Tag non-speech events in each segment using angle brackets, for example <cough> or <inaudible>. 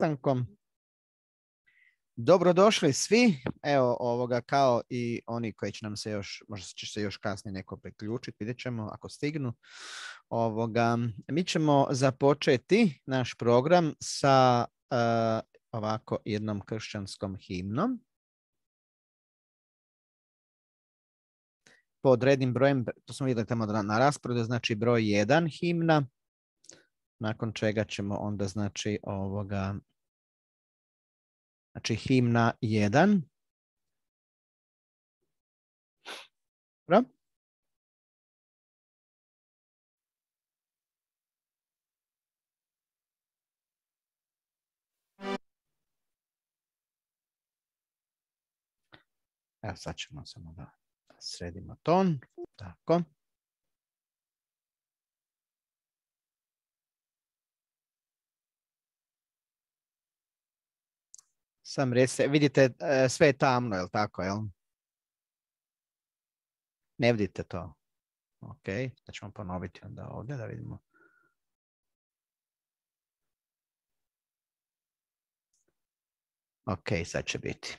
sastankom. Dobrodošli svi, evo ovoga kao i oni koji će nam se još, možda će se još kasnije neko priključiti, vidjet ćemo ako stignu. Ovoga, mi ćemo započeti naš program sa uh, ovako jednom kršćanskom himnom. Pod rednim brojem, to smo vidjeli tamo na rasporedu, znači broj 1 himna, nakon čega ćemo onda znači ovoga znači himna 1. Dobro. Evo sad ćemo samo da sredimo ton. Tako. Sam recite, vidite e, sve je tamno, je li tako, jel? Ne vidite to. Ok, da ćemo ponoviti onda ovdje da vidimo. Ok, sad će biti.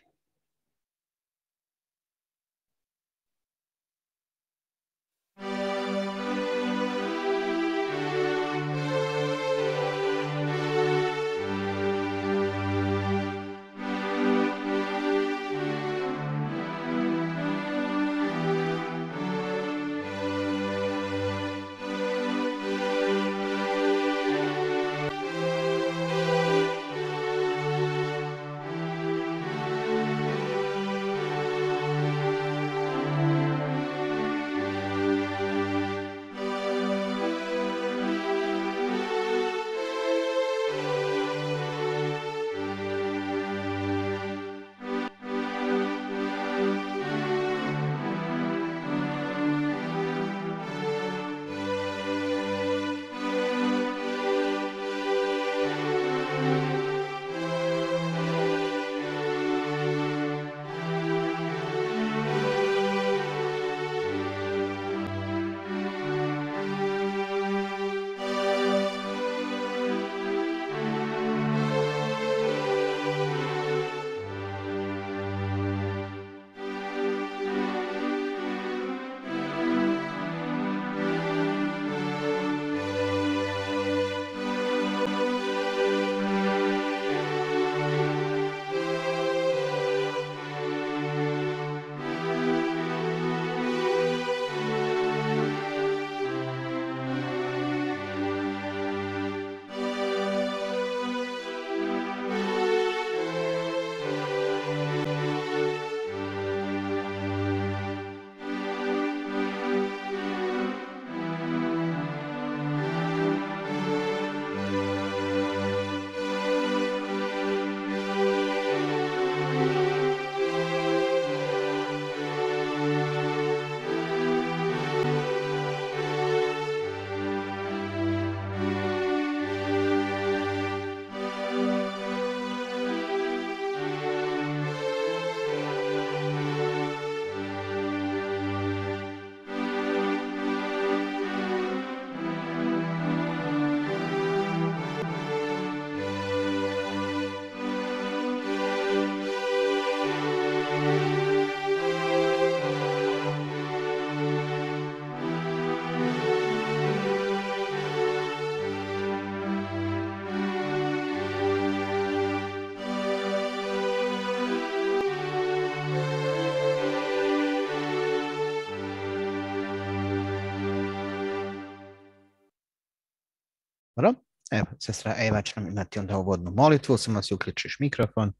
Evo, sestra Eva će nam imati onda uvodnu molitvu, samo si uključiš mikrofon.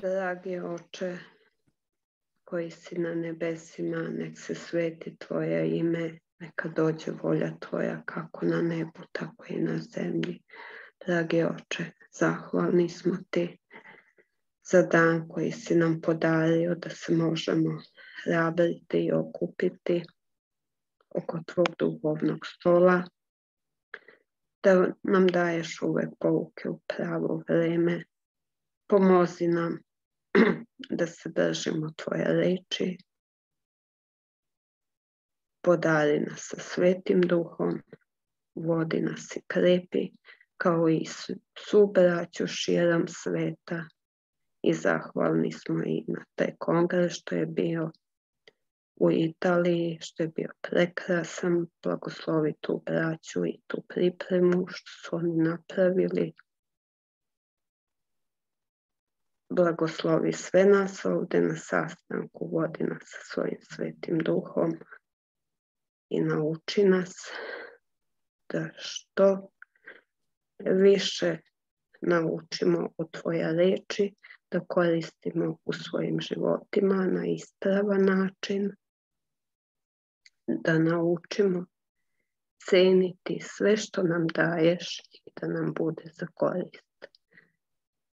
Dragi oče, koji si na nebesima, nek se sveti tvoje ime, neka dođe volja tvoja kako na nebu, tako i na zemlji. Dragi oče, zahvalni smo ti za dan koji si nam podario da se možemo rabriti i okupiti oko tvog duhovnog stola, da nam daješ uvek pouke u pravo vreme. Pomozi nam <clears throat> da se držimo tvoje reči. Podari nas sa svetim duhom, vodi nas i krepi, kao i subraću širom sveta i zahvalni smo i na taj kongres što je bio u Italiji, što je bio prekrasan, blagoslovi tu braću i tu pripremu što su oni napravili. Blagoslovi sve nas ovdje na sastanku, vodi nas sa svojim svetim duhom i nauči nas da što više naučimo od tvoja reči, da koristimo u svojim životima na ispravan način, da naučimo ceniti sve što nam daješ i da nam bude za korist.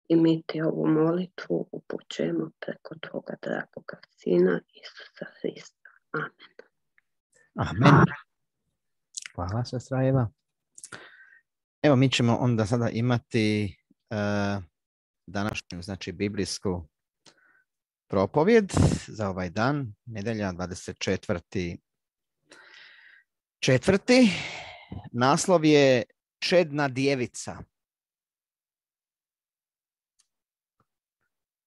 I mi ti ovu molitvu upućujemo preko Tvoga dragoga Sina Isusa Hrista. Amen. Amen. Hvala, sestra Eva. Evo, mi ćemo onda sada imati uh, današnju, znači, biblijsku propovjed za ovaj dan, nedelja 24. Četvrti, naslov je Čedna djevica.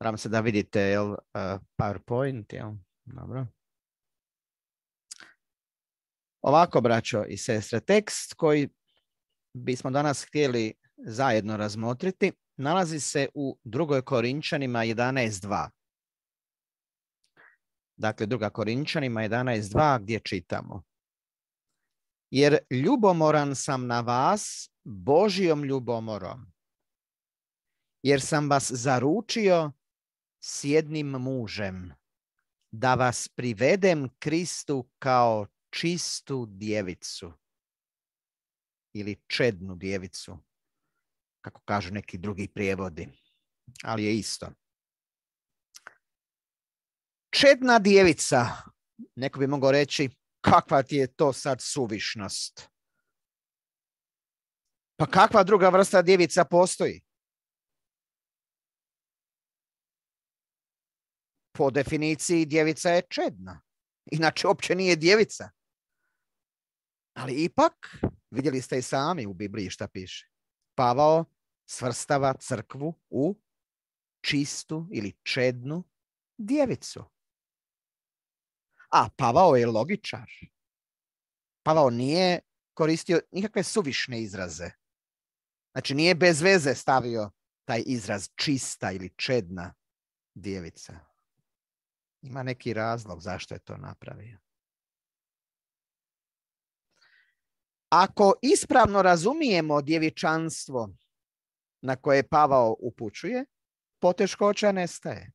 Pravim se da vidite jel, uh, PowerPoint, jel? Dobro. Ovako, braćo i sestre, tekst koji bismo danas htjeli zajedno razmotriti nalazi se u drugoj Korinčanima 11.2. Dakle, druga Korinčanima 11.2 gdje čitamo. Jer ljubomoran sam na vas Božijom ljubomorom. Jer sam vas zaručio s jednim mužem, da vas privedem Kristu kao čistu djevicu ili čednu djevicu, kako kažu neki drugi prijevodi, ali je isto. Čedna djevica, neko bi mogao reći, kakva ti je to sad suvišnost? Pa kakva druga vrsta djevica postoji? Po definiciji djevica je čedna. Inače, uopće nije djevica. Ali ipak, vidjeli ste i sami u Bibliji šta piše. Pavao svrstava crkvu u čistu ili čednu djevicu. A Pavao je logičar. Pavao nije koristio nikakve suvišne izraze. Znači nije bez veze stavio taj izraz čista ili čedna djevica. Ima neki razlog zašto je to napravio. Ako ispravno razumijemo djevičanstvo na koje Pavao upućuje, poteškoća nestaje.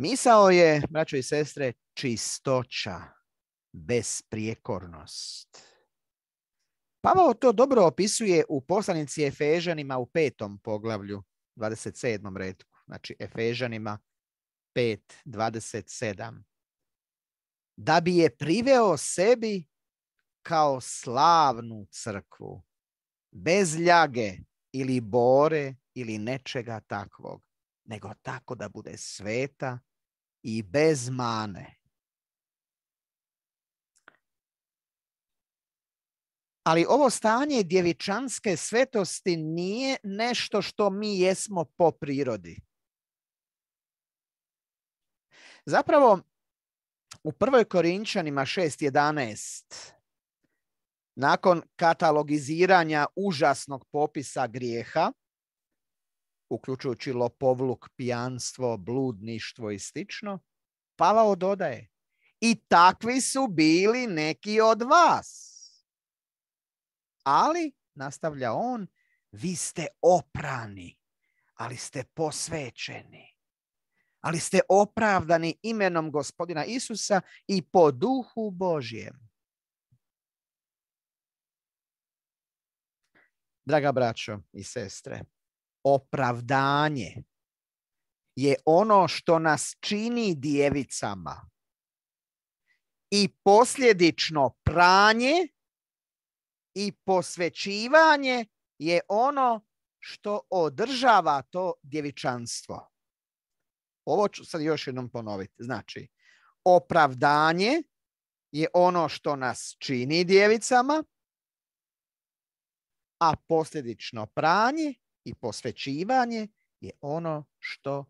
Misao je, braćo i sestre, čistoća, besprijekornost. Pavao to dobro opisuje u poslanici Efežanima u petom poglavlju, 27. redku. Znači Efežanima 5, 27 da bi je priveo sebi kao slavnu crkvu, bez ljage ili bore ili nečega takvog, nego tako da bude sveta i bez mane. Ali ovo stanje djevičanske svetosti nije nešto što mi jesmo po prirodi. Zapravo, u prvoj Korinčanima 6.11 nakon katalogiziranja užasnog popisa grijeha, uključujući lopovluk, pijanstvo, bludništvo i slično, Pavao dodaje i takvi su bili neki od vas. Ali, nastavlja on, vi ste oprani, ali ste posvećeni ali ste opravdani imenom gospodina Isusa i po duhu Božjem. Draga braćo i sestre, opravdanje je ono što nas čini djevicama i posljedično pranje i posvećivanje je ono što održava to djevičanstvo. Ovo ću sad još jednom ponoviti. Znači, opravdanje je ono što nas čini djevicama a posljedično pranje i posvećivanje je ono što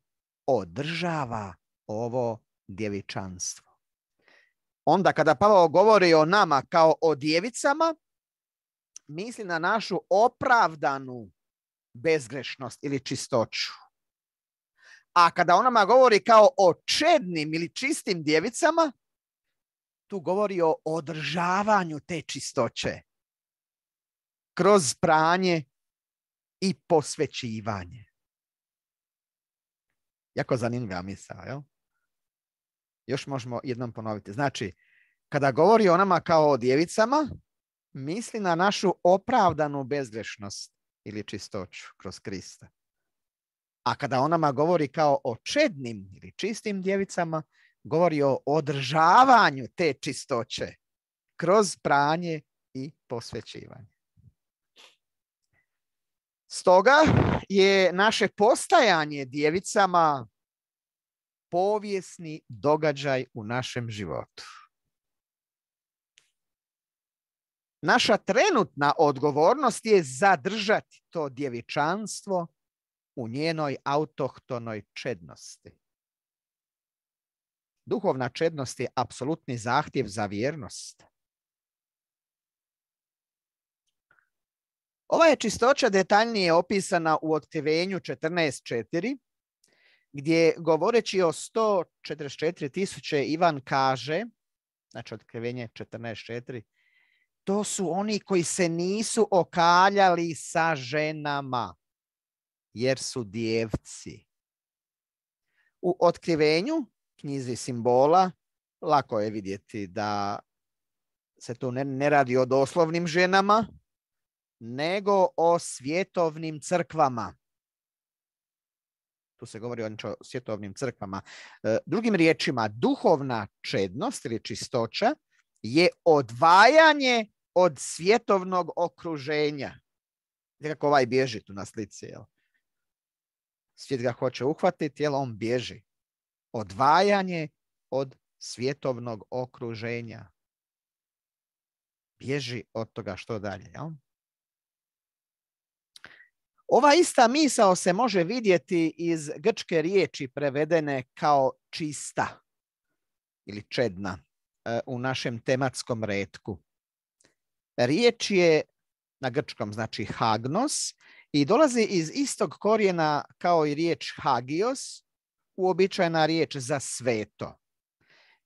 održava ovo djevičanstvo. Onda kada Pavao govori o nama kao o djevicama, misli na našu opravdanu bezgrešnost ili čistoću. A kada on nama govori kao o čednim ili čistim djevicama, tu govori o održavanju te čistoće kroz pranje i posvećivanje. Jako zanimljiva misla, jel? Još možemo jednom ponoviti. Znači, kada govori o nama kao o djevicama, misli na našu opravdanu bezgrešnost ili čistoću kroz Krista. A kada o nama govori kao o čednim ili čistim djevicama, govori o održavanju te čistoće kroz pranje i posvećivanje. Stoga je naše postajanje djevicama povijesni događaj u našem životu. Naša trenutna odgovornost je zadržati to djevičanstvo u njenoj autohtonoj čednosti. Duhovna čednost je apsolutni zahtjev za vjernost. Ova je čistoća detaljnije opisana u otkrivenju 14.4, gdje govoreći o 144 tisuće Ivan kaže, znači otkrivenje 14.4, to su oni koji se nisu okaljali sa ženama, jer su djevci. U otkrivenju knjizi simbola lako je vidjeti da se tu ne, ne radi o doslovnim ženama, nego o svjetovnim crkvama. Tu se govori o svjetovnim crkvama. E, drugim riječima, duhovna čednost ili čistoća je odvajanje od svjetovnog okruženja. Nekako ovaj bježi tu na slici. Jel? Svijet ga hoće uhvatiti, jel on bježi. Odvajanje od svjetovnog okruženja. Bježi od toga što dalje. Jel? Ova ista misao se može vidjeti iz grčke riječi prevedene kao čista ili čedna e, u našem tematskom redku. Riječ je na grčkom znači hagnos i dolazi iz istog korijena kao i riječ hagios, uobičajena riječ za sveto.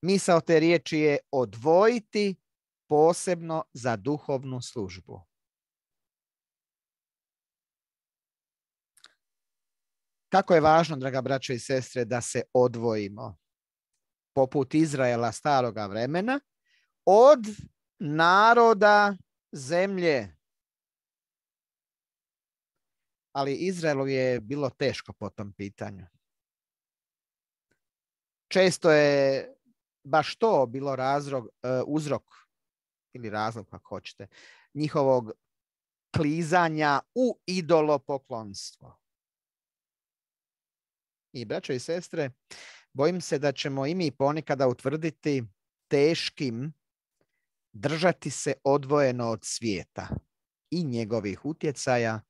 Misao te riječi je odvojiti posebno za duhovnu službu. Kako je važno, draga braćo i sestre, da se odvojimo poput Izraela staroga vremena od naroda zemlje. Ali Izraelu je bilo teško po tom pitanju. Često je baš to bilo razlog, e, uzrok ili razlog kako hoćete njihovog klizanja u idolopoklonstvo. I braćo i sestre, bojim se da ćemo i mi ponekada utvrditi teškim držati se odvojeno od svijeta i njegovih utjecaja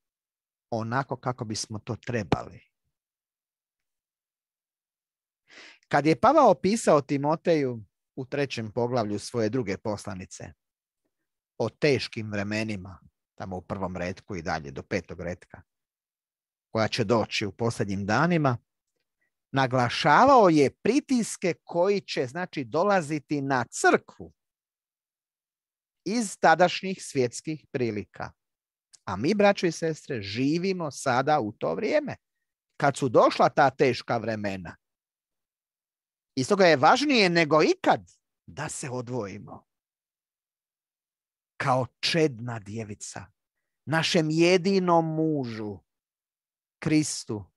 onako kako bismo to trebali. Kad je Pavao opisao Timoteju u trećem poglavlju svoje druge poslanice o teškim vremenima, tamo u prvom redku i dalje do petog redka, koja će doći u posljednjim danima, naglašavao je pritiske koji će znači dolaziti na crkvu iz tadašnjih svjetskih prilika. A mi, braćo i sestre, živimo sada u to vrijeme, kad su došla ta teška vremena. I stoga je važnije nego ikad da se odvojimo. Kao čedna djevica, našem jedinom mužu, Kristu,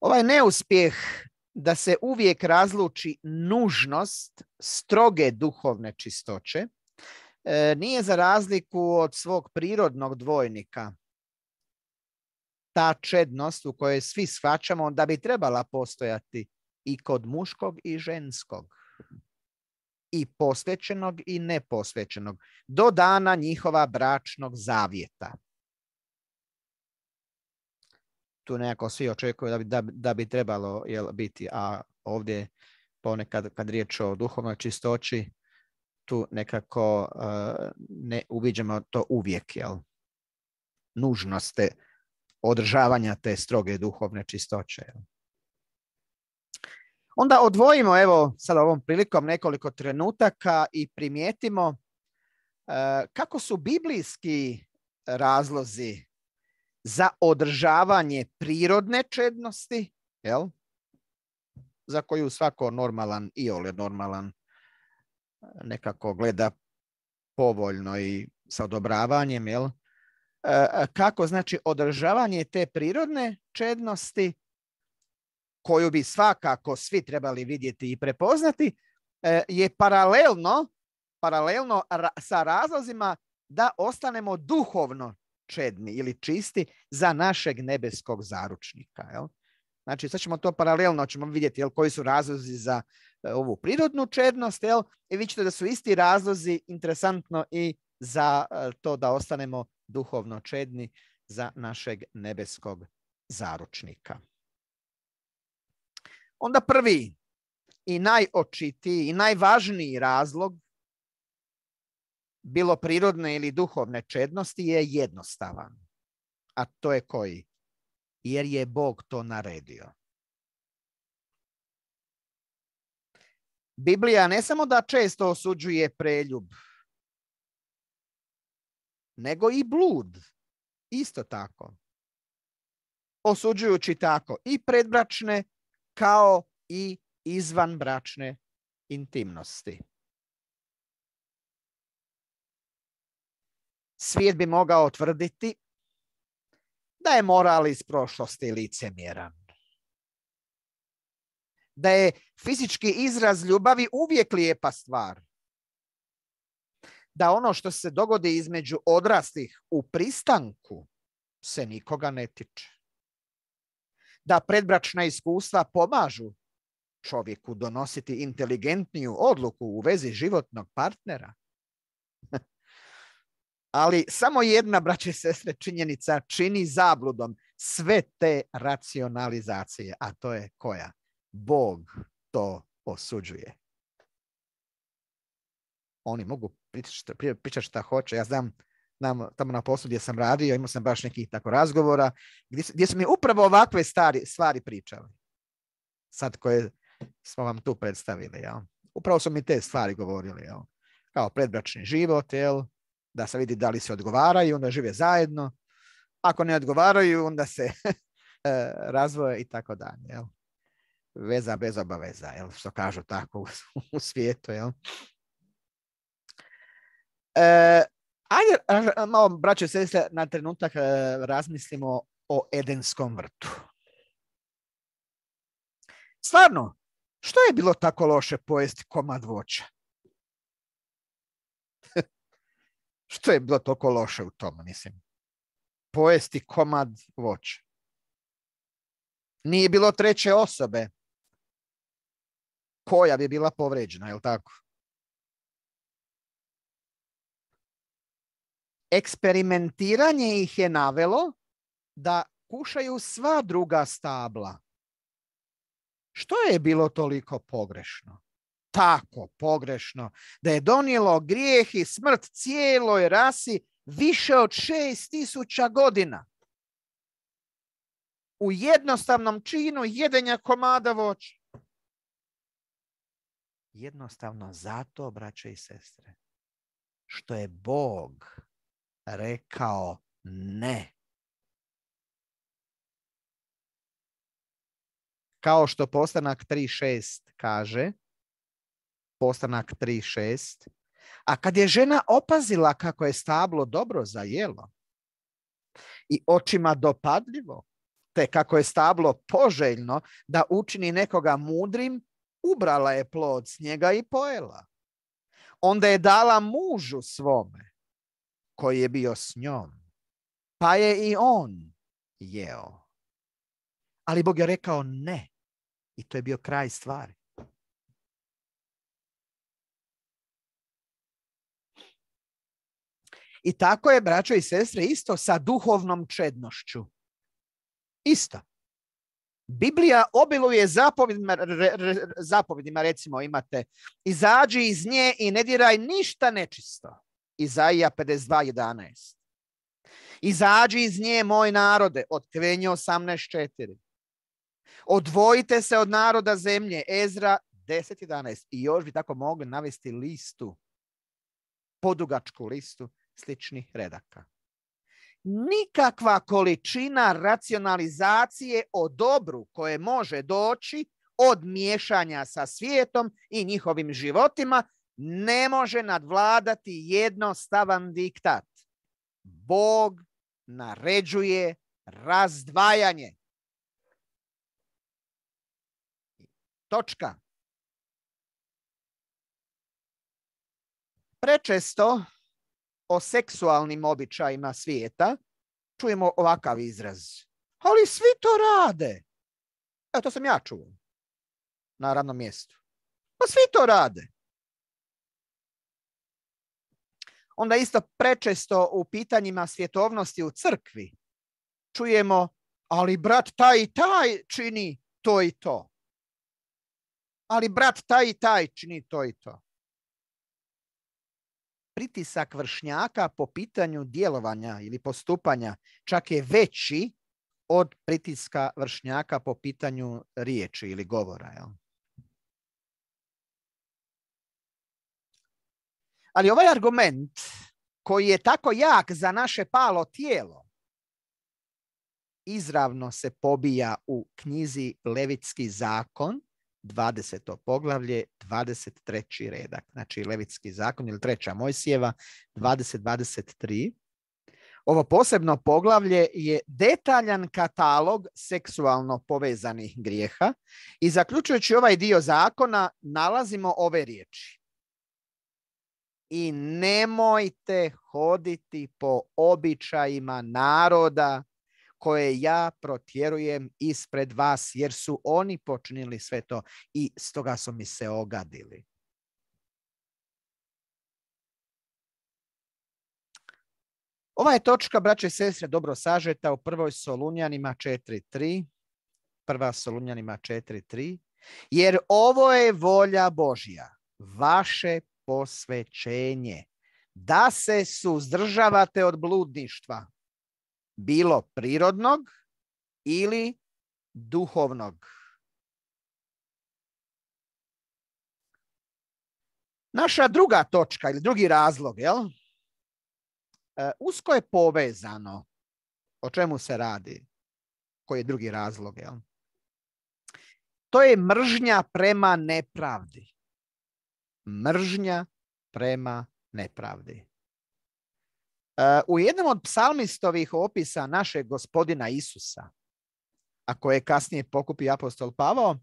Ovaj neuspjeh da se uvijek razluči nužnost stroge duhovne čistoće e, nije za razliku od svog prirodnog dvojnika. Ta čednost u kojoj svi shvaćamo da bi trebala postojati i kod muškog i ženskog. i posvećenog i neposvećenog do dana njihova bračnog zavjeta. Tu nekako svi očekuju da bi, da, da bi trebalo jel, biti, a ovdje ponekad kad riječ o duhovnoj čistoći, tu nekako uh, ne uviđamo to uvijek, jel? Nužnost te održavanja te stroge duhovne čistoće. Jel? Onda odvojimo, evo, sada ovom prilikom nekoliko trenutaka i primijetimo uh, kako su biblijski razlozi za održavanje prirodne čednosti, jel? za koju svako normalan i ole normalan nekako gleda povoljno i sa odobravanjem, jel? kako znači održavanje te prirodne čednosti koju bi svakako svi trebali vidjeti i prepoznati e, je paralelno paralelno sa razlozima da ostanemo duhovno čedni ili čisti za našeg nebeskog zaručnika. Jel? Znači, sad ćemo to paralelno, ćemo vidjeti jel, koji su razlozi za e, ovu prirodnu čednost, jel? i vi ćete da su isti razlozi, interesantno, i za e, to da ostanemo duhovno čedni za našeg nebeskog zaručnika. Onda prvi i najočitiji i najvažniji razlog bilo prirodne ili duhovne čednosti je jednostavan. A to je koji? Jer je Bog to naredio. Biblija ne samo da često osuđuje preljub, nego i blud. Isto tako. Osuđujući tako i predbračne kao i izvanbračne intimnosti. Svijet bi mogao tvrditi da je moral iz prošlosti licemjeran. Da je fizički izraz ljubavi uvijek lijepa stvar. Da ono što se dogodi između odraslih u pristanku se nikoga ne tiče. Da predbračna iskustva pomažu čovjeku donositi inteligentniju odluku u vezi životnog partnera. <laughs> Ali samo jedna, braće sestre, činjenica čini zabludom sve te racionalizacije, a to je koja? Bog to osuđuje. Oni mogu pričati šta hoće. Ja znam, znam tamo na poslu gdje sam radio, imao sam baš nekih tako razgovora, gdje, gdje su mi upravo ovakve stvari, stvari pričali. Sad koje smo vam tu predstavili. Jel? Upravo su mi te stvari govorili. Jel? Kao predbračni život, jel? Da se vidi da li se odgovaraju, onda žive zajedno. Ako ne odgovaraju, onda se <laughs> e, razvoje i tako dalje. Veza bez obaveza, jel? što kažu tako u, <laughs> svijetu. Jel? E, ajde, malo, braće se na trenutak e, razmislimo o Edenskom vrtu. Stvarno, što je bilo tako loše pojesti komad voća? Što je bilo toliko loše u tom, mislim? Pojesti komad voća. Nije bilo treće osobe koja bi bila povređena, je li tako? Eksperimentiranje ih je navelo da kušaju sva druga stabla. Što je bilo toliko pogrešno? Tako pogrešno da je donijelo grijeh i smrt cijeloj rasi više od šest tisuća godina. U jednostavnom činu jedenja komada voća. Jednostavno zato, braće i sestre, što je Bog rekao ne. Kao što postanak 3.6 kaže, postanak 3.6. A kad je žena opazila kako je stablo dobro za jelo i očima dopadljivo, te kako je stablo poželjno da učini nekoga mudrim, ubrala je plod s njega i pojela. Onda je dala mužu svome, koji je bio s njom, pa je i on jeo. Ali Bog je rekao ne. I to je bio kraj stvari. I tako je, braćo i sestre, isto sa duhovnom čednošću. Isto. Biblija obiluje zapovjedima, zapovjedima, recimo imate izađi iz nje i ne diraj ništa nečisto. Izaija 52.11. Izađi iz nje moj narode, otkrivenje 18.4. Odvojite se od naroda zemlje, Ezra 10.11. I još bi tako mogli navesti listu, podugačku listu sličnih redaka. Nikakva količina racionalizacije o dobru koje može doći od miješanja sa svijetom i njihovim životima ne može nadvladati jednostavan diktat. Bog naređuje razdvajanje. Točka. Prečesto o seksualnim običajima svijeta čujemo ovakav izraz. Ali svi to rade. Evo, to sam ja čuo na radnom mjestu. Pa svi to rade. Onda isto prečesto u pitanjima svjetovnosti u crkvi čujemo, ali brat taj i taj čini to i to. Ali brat taj i taj čini to i to pritisak vršnjaka po pitanju djelovanja ili postupanja čak je veći od pritiska vršnjaka po pitanju riječi ili govora. Jel? Ali ovaj argument koji je tako jak za naše palo tijelo izravno se pobija u knjizi Levitski zakon 20. poglavlje, 23. redak. Znači Levitski zakon ili treća Mojsijeva, 20-23. Ovo posebno poglavlje je detaljan katalog seksualno povezanih grijeha i zaključujući ovaj dio zakona nalazimo ove riječi. I nemojte hoditi po običajima naroda koje ja protjerujem ispred vas, jer su oni počinili sve to i stoga su mi se ogadili. Ova je točka, braće i sestre, dobro sažeta u prvoj Solunjanima 4.3. Prva Solunjanima 4.3. Jer ovo je volja Božja, vaše posvećenje, da se suzdržavate od bludništva, bilo prirodnog ili duhovnog. Naša druga točka ili drugi razlog, jel? E, usko je povezano. O čemu se radi? Koji je drugi razlog, jel? To je mržnja prema nepravdi. Mržnja prema nepravdi. U jednom od psalmistovih opisa našeg gospodina Isusa, a koje je kasnije pokupi apostol Pavao,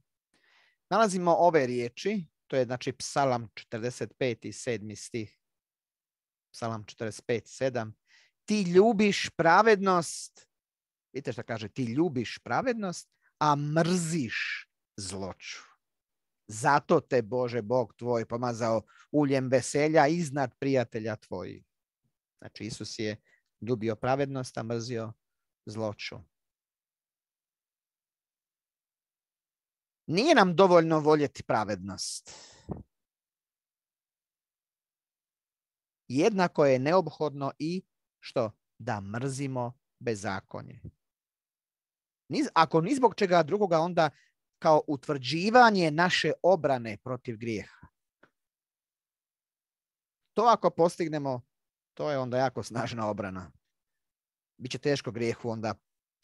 nalazimo ove riječi, to je znači psalam 45 i 7 stih, psalam 45, 7. Ti ljubiš pravednost, vidite što kaže, ti ljubiš pravednost, a mrziš zloču. Zato te Bože Bog tvoj pomazao uljem veselja iznad prijatelja tvojih. Znači Isus je ljubio pravednost, a mrzio zloču. Nije nam dovoljno voljeti pravednost. Jednako je neophodno i što? Da mrzimo bezakonje. Ako ni zbog čega drugoga, onda kao utvrđivanje naše obrane protiv grijeha. To ako postignemo, to je onda jako snažna obrana. Biće teško grijehu onda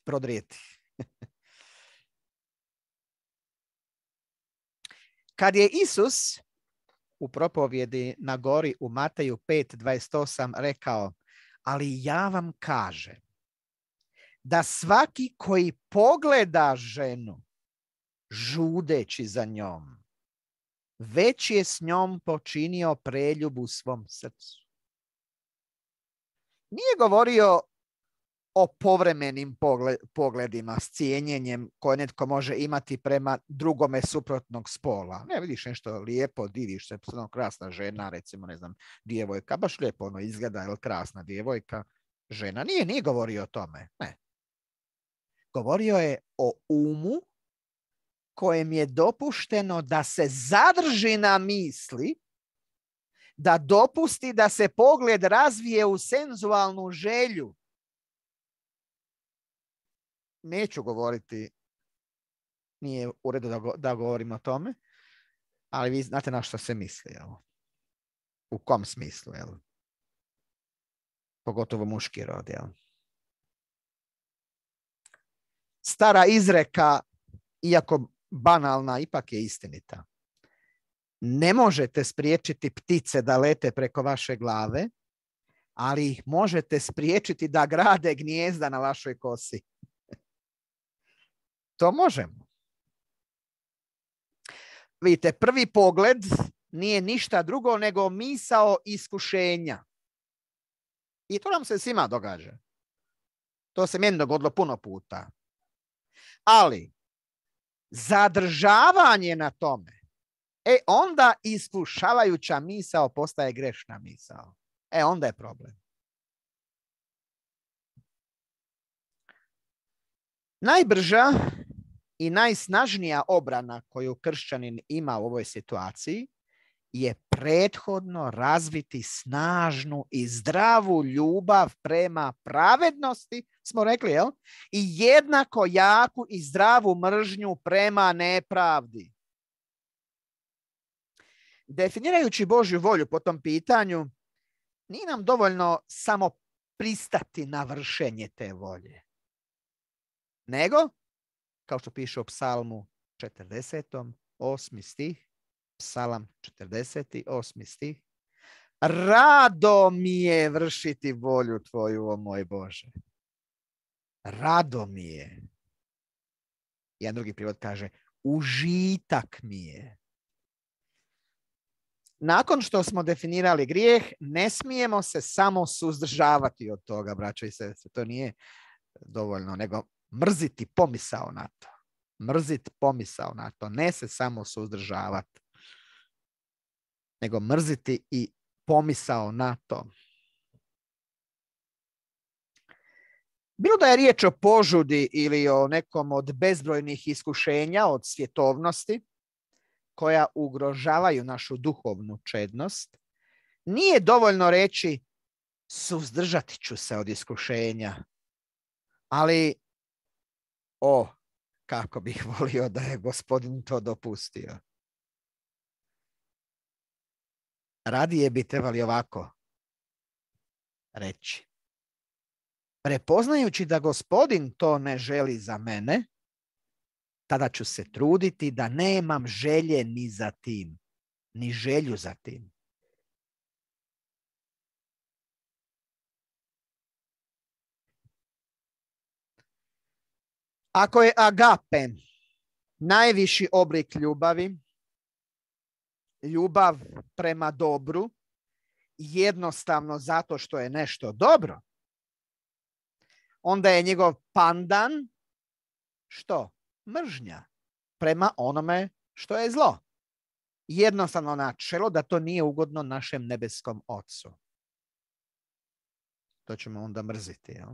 prodrijeti. <laughs> Kad je Isus u propovjedi na gori u Mateju 5.28 rekao, ali ja vam kažem da svaki koji pogleda ženu žudeći za njom, već je s njom počinio preljub u svom srcu nije govorio o povremenim pogledima s cijenjenjem koje netko može imati prema drugome suprotnog spola. Ne vidiš nešto lijepo, diviš se, ono, krasna žena, recimo, ne znam, djevojka, baš lijepo ono izgleda, jel krasna djevojka, žena. Nije, nije govorio o tome, ne. Govorio je o umu kojem je dopušteno da se zadrži na misli, da dopusti da se pogled razvije u senzualnu želju, neću govoriti, nije u redu da, da govorim o tome, ali vi znate na što se misli. Jel? U kom smislu? Jel? Pogotovo muški rod. Jel? Stara izreka, iako banalna, ipak je istinita. Ne možete spriječiti ptice da lete preko vaše glave, ali možete spriječiti da grade gnijezda na vašoj kosi. To možemo. Vidite, prvi pogled nije ništa drugo nego misao iskušenja. I to nam se svima događa. To se meni dogodilo puno puta. Ali, zadržavanje na tome, e onda iskušavajuća misao postaje grešna misao. E onda je problem. Najbrža i najsnažnija obrana koju kršćanin ima u ovoj situaciji je prethodno razviti snažnu i zdravu ljubav prema pravednosti, smo rekli, jel? I jednako jaku i zdravu mržnju prema nepravdi. Definirajući Božju volju po tom pitanju, nije nam dovoljno samo pristati na vršenje te volje, nego kao što piše u psalmu 40. 8. stih, psalam 48. stih, rado mi je vršiti volju tvoju, o moj Bože. Rado mi je. Jedan drugi privod kaže, užitak mi je. Nakon što smo definirali grijeh, ne smijemo se samo suzdržavati od toga, braćo i sestre. To nije dovoljno, nego mrziti pomisao na to. Mrziti pomisao na to. Ne se samo suzdržavati. Nego mrziti i pomisao na to. Bilo da je riječ o požudi ili o nekom od bezbrojnih iskušenja od svjetovnosti koja ugrožavaju našu duhovnu čednost, nije dovoljno reći suzdržati ću se od iskušenja, ali o, kako bih <laughs> volio da je gospodin to dopustio. Radije bi trebali ovako reći. Prepoznajući da gospodin to ne želi za mene, tada ću se truditi da nemam želje ni za tim, ni želju za tim. Ako je agape najviši oblik ljubavi, ljubav prema dobru, jednostavno zato što je nešto dobro, onda je njegov pandan što? Mržnja prema onome što je zlo. Jednostavno načelo da to nije ugodno našem nebeskom ocu. To ćemo onda mrziti. Jel?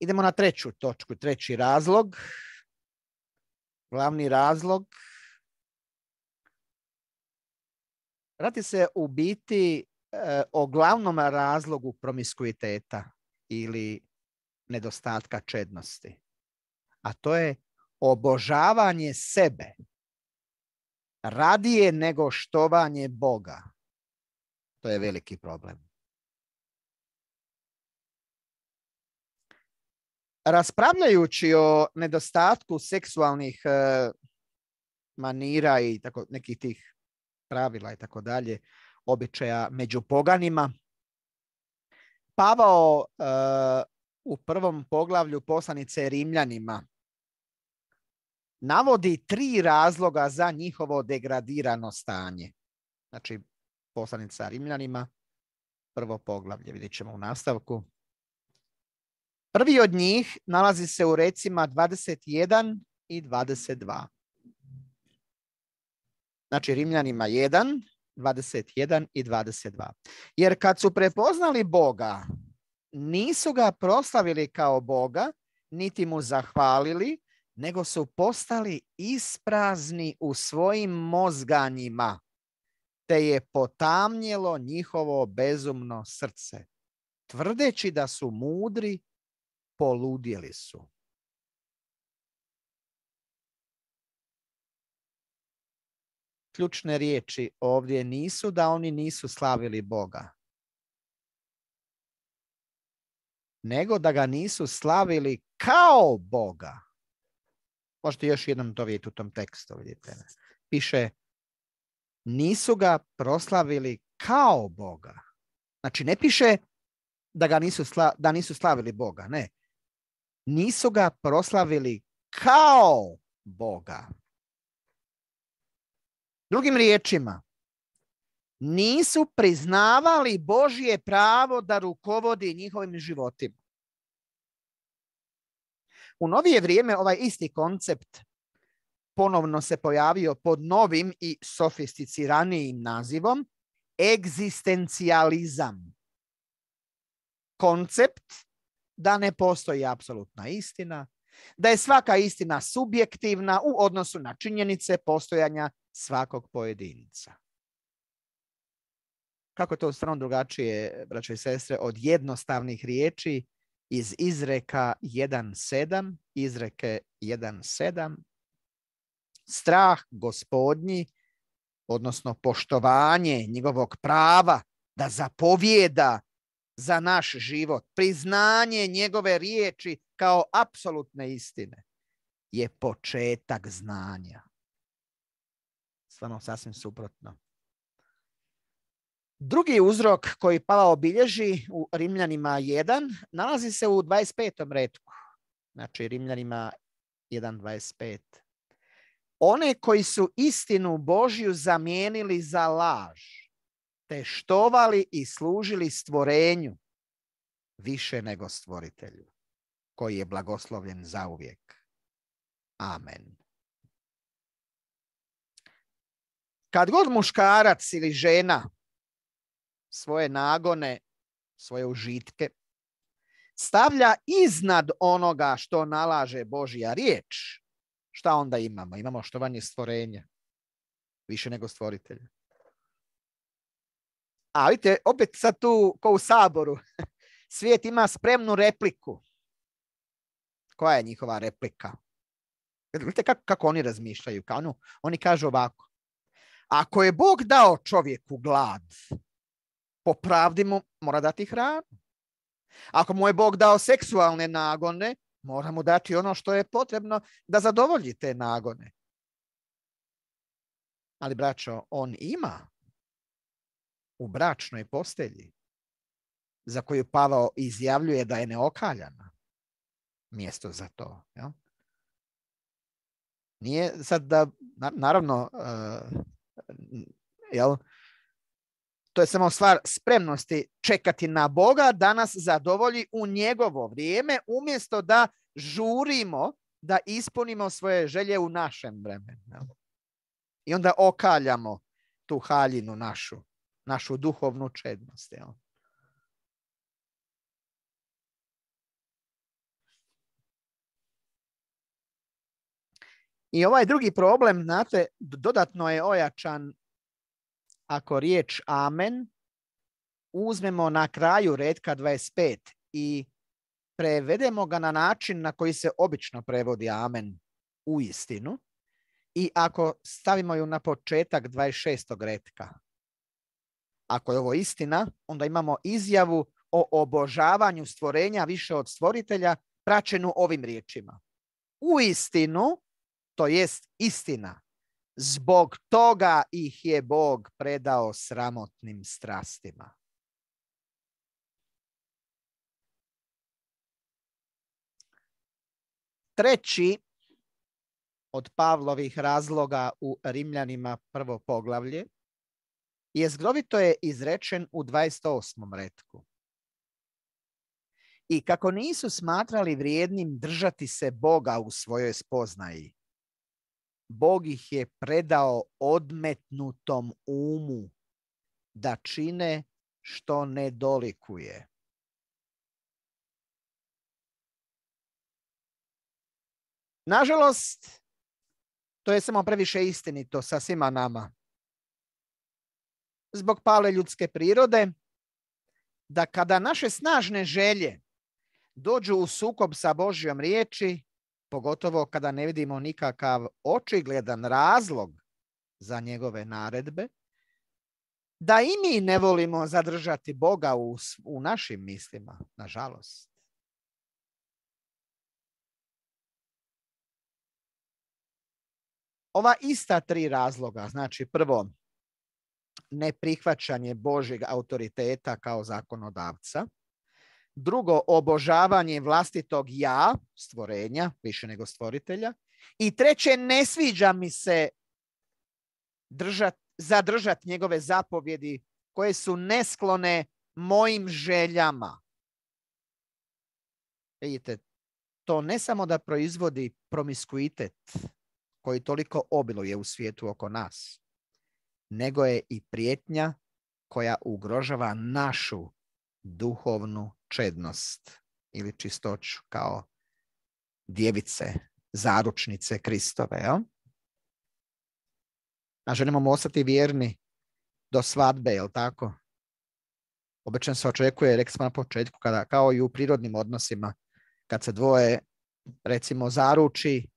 Idemo na treću točku, treći razlog. Glavni razlog. Radi se u biti o glavnom razlogu promiskuiteta ili nedostatka čednosti. A to je obožavanje sebe radije nego štovanje Boga. To je veliki problem. Raspravljajući o nedostatku seksualnih e, manira i tako nekih tih pravila i tako dalje, običaja među poganima, Pavao e, u prvom poglavlju poslanice Rimljanima navodi tri razloga za njihovo degradirano stanje. Znači, poslanica Rimljanima, prvo poglavlje, vidjet ćemo u nastavku. Prvi od njih nalazi se u recima 21 i 22. Znači Rimljanima 1, 21 i 22. Jer kad su prepoznali Boga, nisu ga proslavili kao Boga, niti mu zahvalili, nego su postali isprazni u svojim mozganjima, te je potamnjelo njihovo bezumno srce. Tvrdeći da su mudri, poludjeli su. Ključne riječi ovdje nisu da oni nisu slavili Boga, nego da ga nisu slavili kao Boga. Možete još jednom to vidjeti u tom tekstu, vidite. Piše, nisu ga proslavili kao Boga. Znači, ne piše da, ga nisu, da nisu slavili Boga, ne. Nisu ga proslavili kao Boga. Drugim riječima, nisu priznavali Božje pravo da rukovodi njihovim životima. U novije vrijeme ovaj isti koncept ponovno se pojavio pod novim i sofisticiranijim nazivom egzistencijalizam. Koncept da ne postoji apsolutna istina, da je svaka istina subjektivna u odnosu na činjenice postojanja svakog pojedinca. Kako je to stvarno drugačije, braćo i sestre, od jednostavnih riječi iz izreka 1.7, izreke 1.7, strah gospodnji, odnosno poštovanje njegovog prava da zapovjeda za naš život, priznanje njegove riječi kao apsolutne istine je početak znanja. Stvarno sasvim suprotno. Drugi uzrok koji Pavao bilježi u Rimljanima 1 nalazi se u 25. redku. Znači Rimljanima 1.25. One koji su istinu Božju zamijenili za laž, te štovali i služili stvorenju više nego stvoritelju, koji je blagoslovljen zauvijek. Amen. Kad god muškarac ili žena svoje nagone, svoje užitke, stavlja iznad onoga što nalaže Božja riječ, šta onda imamo? Imamo štovanje stvorenja, više nego stvoritelja. A vidite, opet sad tu, ko u saboru, <laughs> svijet ima spremnu repliku. Koja je njihova replika? Vidite kako, kako oni razmišljaju? Kao ono, oni kažu ovako. Ako je Bog dao čovjeku glad, po pravdi mu mora dati hranu. Ako mu je Bog dao seksualne nagone, mora mu dati ono što je potrebno da zadovolji te nagone. Ali, braćo, on ima u bračnoj postelji za koju Pavao izjavljuje da je neokaljana mjesto za to. Jel? Nije sad da, naravno, uh, jel, to je samo stvar spremnosti čekati na Boga da nas zadovolji u njegovo vrijeme umjesto da žurimo da ispunimo svoje želje u našem vremenu. I onda okaljamo tu haljinu našu, našu duhovnu čednost. Jel? I ovaj drugi problem, znate, dodatno je ojačan ako riječ amen uzmemo na kraju redka 25 i prevedemo ga na način na koji se obično prevodi amen u istinu i ako stavimo ju na početak 26. redka. Ako je ovo istina, onda imamo izjavu o obožavanju stvorenja više od stvoritelja praćenu ovim riječima. U istinu, to jest istina, Zbog toga ih je Bog predao sramotnim strastima. Treći od Pavlovih razloga u Rimljanima prvo poglavlje jezgrovito je izrečen u 28. retku. I kako nisu smatrali vrijednim držati se Boga u svojoj spoznaji, Bog ih je predao odmetnutom umu da čine što ne dolikuje. Nažalost, to je samo previše istinito sa svima nama. Zbog pale ljudske prirode, da kada naše snažne želje dođu u sukob sa Božjom riječi, pogotovo kada ne vidimo nikakav očigledan razlog za njegove naredbe, da i mi ne volimo zadržati Boga u, u našim mislima, nažalost. Ova ista tri razloga, znači prvo, neprihvaćanje Božjeg autoriteta kao zakonodavca, drugo, obožavanje vlastitog ja, stvorenja, više nego stvoritelja, i treće, ne sviđa mi se držat, zadržati njegove zapovjedi koje su nesklone mojim željama. Vidite, to ne samo da proizvodi promiskuitet, koji toliko obiluje u svijetu oko nas, nego je i prijetnja koja ugrožava našu duhovnu čednost ili čistoću kao djevice, zaručnice Kristove. Ja? A želimo ostati vjerni do svadbe, jel tako? Obično se očekuje, rekli smo na početku, kada, kao i u prirodnim odnosima, kad se dvoje, recimo, zaruči,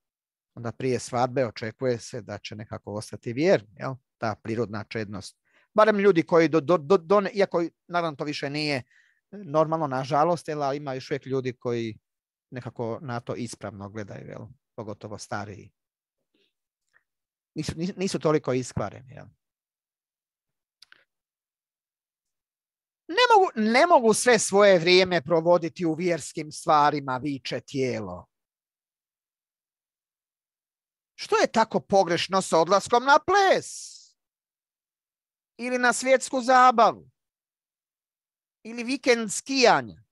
onda prije svadbe očekuje se da će nekako ostati vjerni, jel? ta prirodna čednost. Barem ljudi koji, do, do, do, iako naravno to više nije normalno, nažalost, ali ima još uvijek ljudi koji nekako na to ispravno gledaju, jel? pogotovo stariji. Nisu, nisu toliko iskvareni. Jel? Ne mogu, ne mogu sve svoje vrijeme provoditi u vjerskim stvarima, viče tijelo. Što je tako pogrešno s odlaskom na ples? Ili na svjetsku zabavu? Ili vikend skijanja?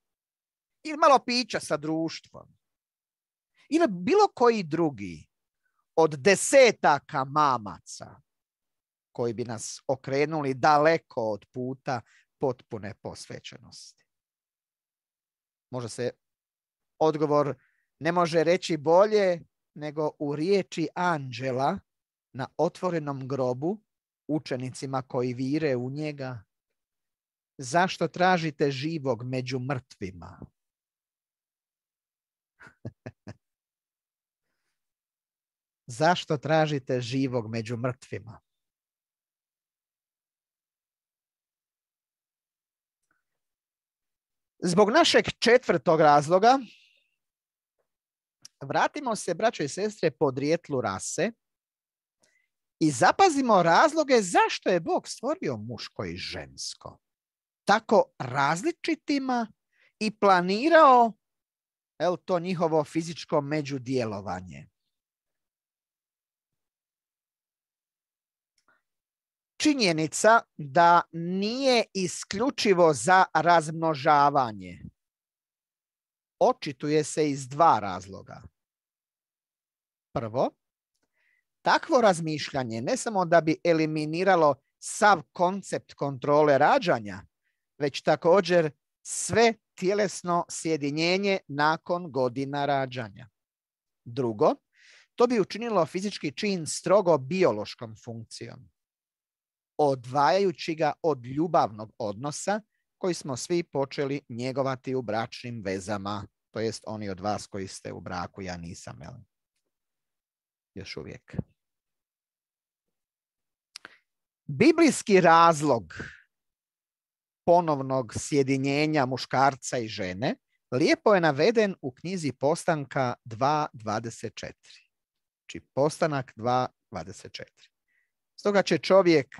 Ili malo pića sa društvom? Ili bilo koji drugi od desetaka mamaca koji bi nas okrenuli daleko od puta potpune posvećenosti. Može se odgovor ne može reći bolje nego u riječi anđela na otvorenom grobu učenicima koji vire u njega. Zašto tražite živog među mrtvima? <laughs> Zašto tražite živog među mrtvima? Zbog našeg četvrtog razloga vratimo se, braćo i sestre, podrijetlu rase i zapazimo razloge zašto je Bog stvorio muško i žensko. Tako različitima i planirao el, to njihovo fizičko međudjelovanje. Činjenica da nije isključivo za razmnožavanje očituje se iz dva razloga. Prvo, takvo razmišljanje ne samo da bi eliminiralo sav koncept kontrole rađanja, već također sve tjelesno sjedinjenje nakon godina rađanja. Drugo, to bi učinilo fizički čin strogo biološkom funkcijom, odvajajući ga od ljubavnog odnosa koji smo svi počeli njegovati u bračnim vezama, to jest oni od vas koji ste u braku, ja nisam, jel? Još uvijek. Biblijski razlog ponovnog sjedinjenja muškarca i žene lijepo je naveden u knjizi Postanka 2.24. Znači Postanak 2.24. Stoga će čovjek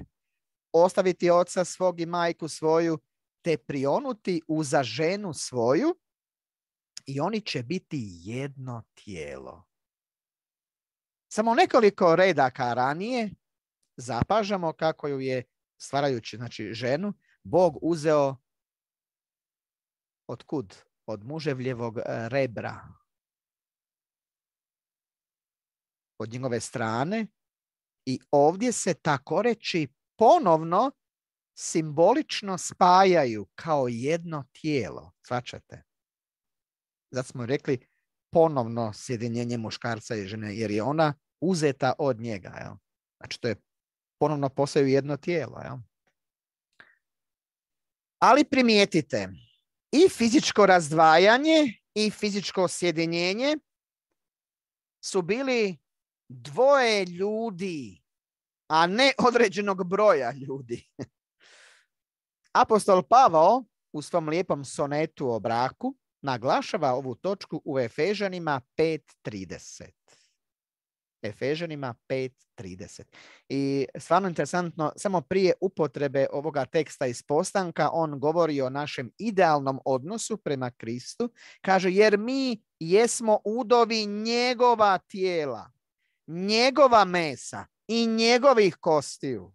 ostaviti oca svog i majku svoju te prionuti uza ženu svoju i oni će biti jedno tijelo. Samo nekoliko redaka ranije zapažamo kako ju je stvarajući znači, ženu, Bog uzeo od kud? Od muževljevog e, rebra. Od njegove strane. I ovdje se tako reći ponovno simbolično spajaju kao jedno tijelo. Svačate? Zato smo rekli ponovno sjedinjenje muškarca i žene, jer je ona uzeta od njega. Jel? Znači, to je ponovno postaju jedno tijelo. Jel? Ali primijetite, i fizičko razdvajanje i fizičko sjedinjenje su bili dvoje ljudi, a ne <laughs> određenog broja ljudi. <laughs> Apostol Pavao u svom lijepom sonetu o braku naglašava ovu točku u Efežanima 5.30. Efežanima 5.30. I stvarno interesantno, samo prije upotrebe ovoga teksta iz postanka, on govori o našem idealnom odnosu prema Kristu. Kaže, jer mi jesmo udovi njegova tijela, njegova mesa i njegovih kostiju.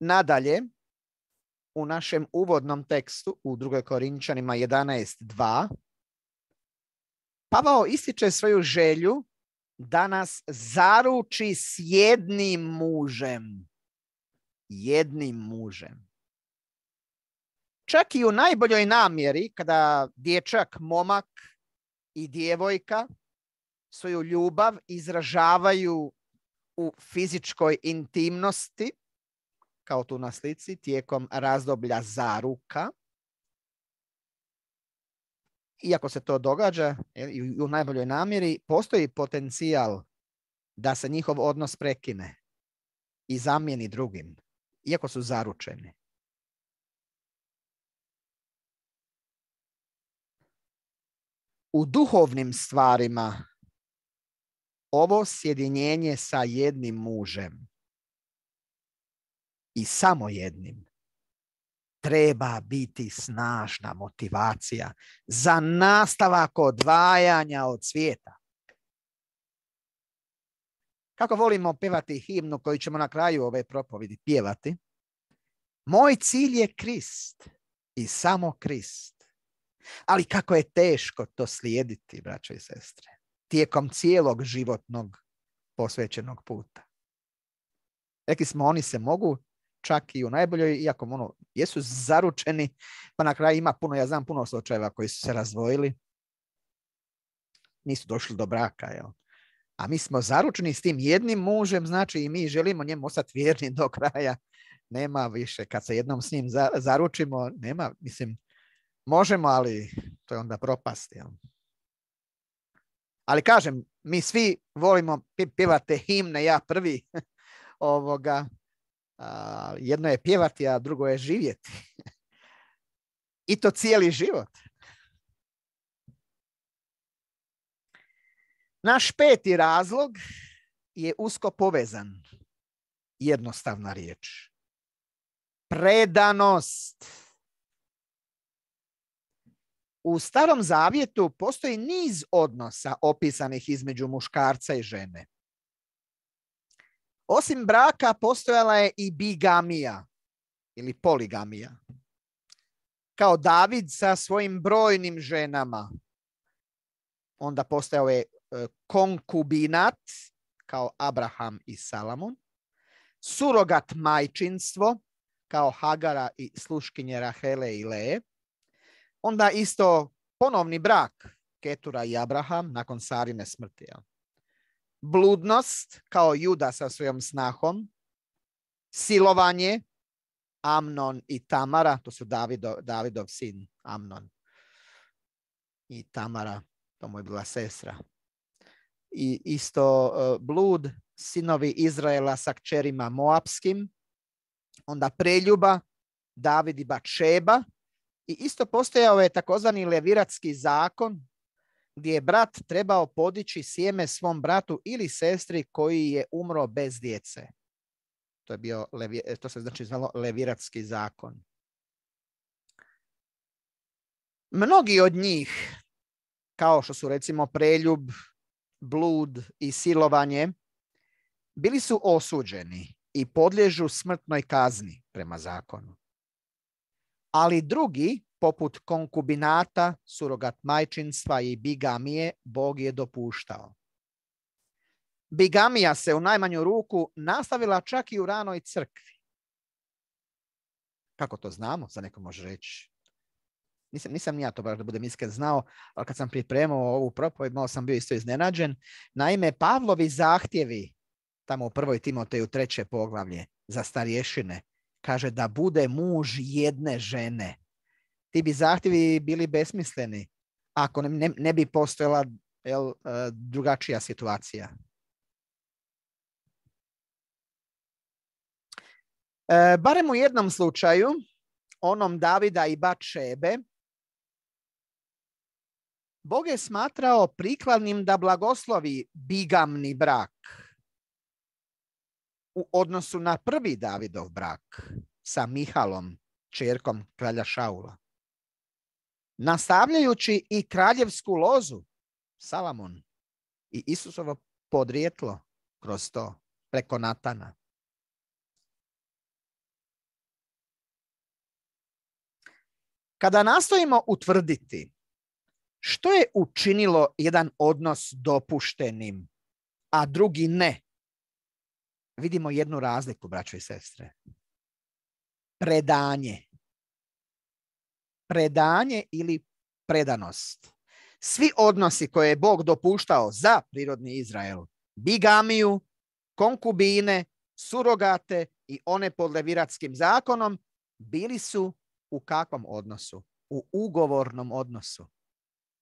Nadalje, u našem uvodnom tekstu u 2. Korinčanima 11.2 Pavao ističe svoju želju da nas zaruči s jednim mužem. Jednim mužem. Čak i u najboljoj namjeri, kada dječak, momak i djevojka svoju ljubav izražavaju u fizičkoj intimnosti, kao tu na slici, tijekom razdoblja zaruka. Iako se to događa i u najboljoj namjeri, postoji potencijal da se njihov odnos prekine i zamijeni drugim, iako su zaručeni. U duhovnim stvarima ovo sjedinjenje sa jednim mužem i samo jednim treba biti snažna motivacija za nastavak odvajanja od svijeta. Kako volimo pevati himnu koju ćemo na kraju ove propovedi pjevati? Moj cilj je Krist i samo Krist. Ali kako je teško to slijediti, braćo i sestre, tijekom cijelog životnog posvećenog puta. Rekli smo, oni se mogu čak i u najboljoj, iako ono, jesu zaručeni, pa na kraju ima puno, ja znam puno slučajeva koji su se razdvojili, nisu došli do braka, jel? A mi smo zaručeni s tim jednim mužem, znači i mi želimo njemu ostati vjerni do kraja. Nema više, kad se jednom s njim zaručimo, nema, mislim, možemo, ali to je onda propast, jel? Ali kažem, mi svi volimo pjevate himne, ja prvi, <laughs> ovoga, jedno je pjevati, a drugo je živjeti. <laughs> I to cijeli život. Naš peti razlog je usko povezan. Jednostavna riječ. Predanost. U starom zavjetu postoji niz odnosa opisanih između muškarca i žene. Osim braka postojala je i bigamija ili poligamija. Kao David sa svojim brojnim ženama. Onda postojao je e, konkubinat kao Abraham i Salamon. Surogat majčinstvo kao Hagara i sluškinje Rahele i Leje. Onda isto ponovni brak Ketura i Abraham nakon Sarine smrti bludnost kao Juda sa svojom snahom, silovanje, Amnon i Tamara, to su Davido, Davidov sin Amnon i Tamara, to mu je bila sestra. I isto uh, blud, sinovi Izraela sa kćerima Moapskim, onda preljuba, David i Bačeba, i isto postojao je takozvani leviratski zakon gdje je brat trebao podići sjeme svom bratu ili sestri koji je umro bez djece. To, je bio, to se znači zvalo leviratski zakon. Mnogi od njih, kao što su recimo preljub, blud i silovanje, bili su osuđeni i podliježu smrtnoj kazni prema zakonu. Ali drugi, poput konkubinata, surogat majčinstva i bigamije, Bog je dopuštao. Bigamija se u najmanju ruku nastavila čak i u ranoj crkvi. Kako to znamo? Za neko može reći. Nisam, nisam ja to baš da budem iskren znao, ali kad sam pripremao ovu propoved, malo sam bio isto iznenađen. Naime, Pavlovi zahtjevi, tamo u prvoj Timoteju treće poglavlje, za starješine, kaže da bude muž jedne žene. Ti bi zahtjevi bili besmisleni ako ne, ne, bi postojala jel, e, drugačija situacija. E, barem u jednom slučaju, onom Davida i Bačebe, Bog je smatrao prikladnim da blagoslovi bigamni brak u odnosu na prvi Davidov brak sa Mihalom, čerkom kralja Šaula. Nastavljajući i kraljevsku lozu, Salamon i Isusovo podrijetlo kroz to, preko Natana. Kada nastojimo utvrditi što je učinilo jedan odnos dopuštenim, a drugi ne, vidimo jednu razliku, braćo i sestre. Predanje. Predanje ili predanost. Svi odnosi koje je Bog dopuštao za prirodni Izrael, bigamiju, konkubine, surogate i one pod leviratskim zakonom, bili su u kakvom odnosu? U ugovornom odnosu.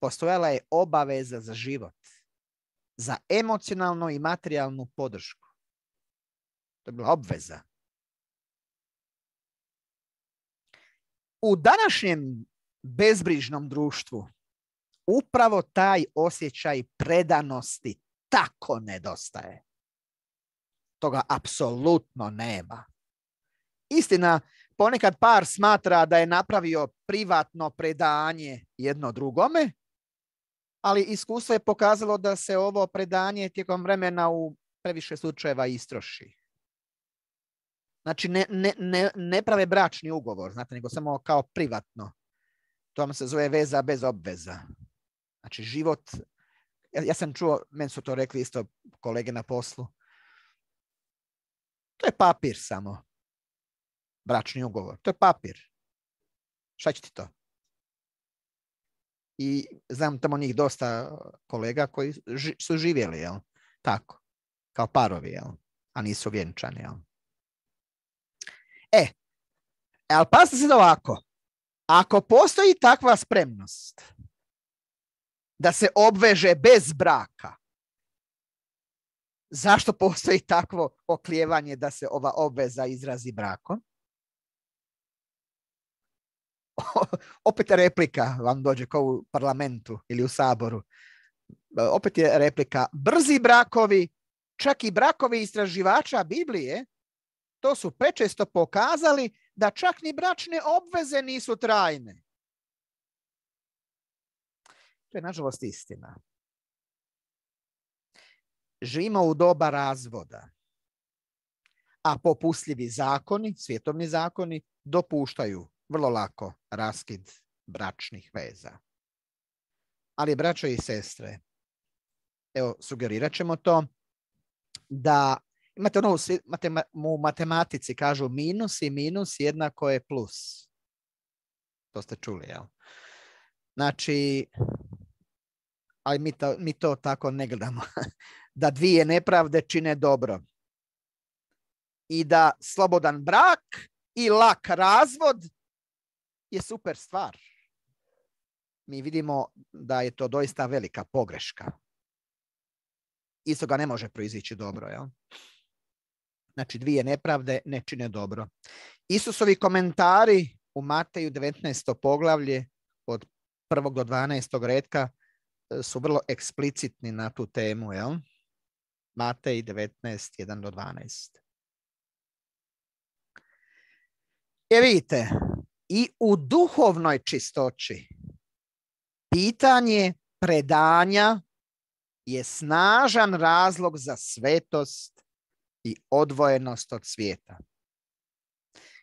Postojala je obaveza za život, za emocionalnu i materijalnu podršku. To je bila obveza. U današnjem bezbrižnom društvu upravo taj osjećaj predanosti tako nedostaje. Toga apsolutno nema. Istina, ponekad par smatra da je napravio privatno predanje jedno drugome, ali iskustvo je pokazalo da se ovo predanje tijekom vremena u previše slučajeva istroši. Znači ne, ne, ne, ne prave bračni ugovor, znate, nego samo kao privatno. To vam se zove veza bez obveza. Znači život, ja, ja sam čuo, meni su to rekli isto kolege na poslu, to je papir samo. Bračni ugovor. To je papir. Šta će ti to? I znam tamo njih dosta kolega koji su živjeli, jel? Tako. Kao parovi, jel? A nisu vjenčani, jel? E, ali pazite se ovako. Ako postoji takva spremnost da se obveže bez braka, zašto postoji takvo oklijevanje da se ova obveza izrazi brakom? <laughs> opet je replika vam dođe kao u parlamentu ili u saboru. Opet je replika. Brzi brakovi, čak i brakovi istraživača Biblije, to su prečesto pokazali da čak ni bračne obveze nisu trajne. To je nažalost istina. Živimo u doba razvoda, a popustljivi zakoni, svjetovni zakoni, dopuštaju vrlo lako raskid bračnih veza. Ali, braćo i sestre, evo, sugerirat ćemo to, da imate ono u matematici kažu minus i minus jednako je plus. To ste čuli, jel? Znači, ali mi to, mi to tako ne gledamo. <laughs> da dvije nepravde čine dobro. I da slobodan brak i lak razvod je super stvar. Mi vidimo da je to doista velika pogreška. Isto ga ne može proizići dobro. Jel? Znači dvije nepravde ne čine dobro. Isusovi komentari u Mateju 19. poglavlje od 1. do 12. redka e, su vrlo eksplicitni na tu temu. Jel? Matej 19, 1 do 12. E vidite, i u duhovnoj čistoći. Pitanje predanja je snažan razlog za svetost i odvojenost od svijeta.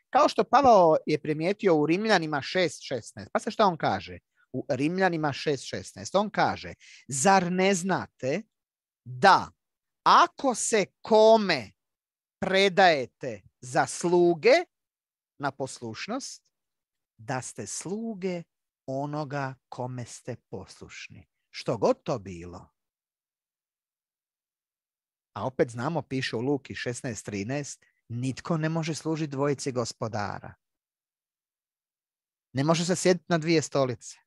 Kao što Pavao je primijetio u Rimljanima 6.16. Pa se što on kaže? U Rimljanima 6.16. On kaže, zar ne znate da ako se kome predajete za sluge na poslušnost, da ste sluge onoga kome ste poslušni. Što god to bilo. A opet znamo, piše u Luki 16.13, nitko ne može služiti dvojici gospodara. Ne može se sjediti na dvije stolice.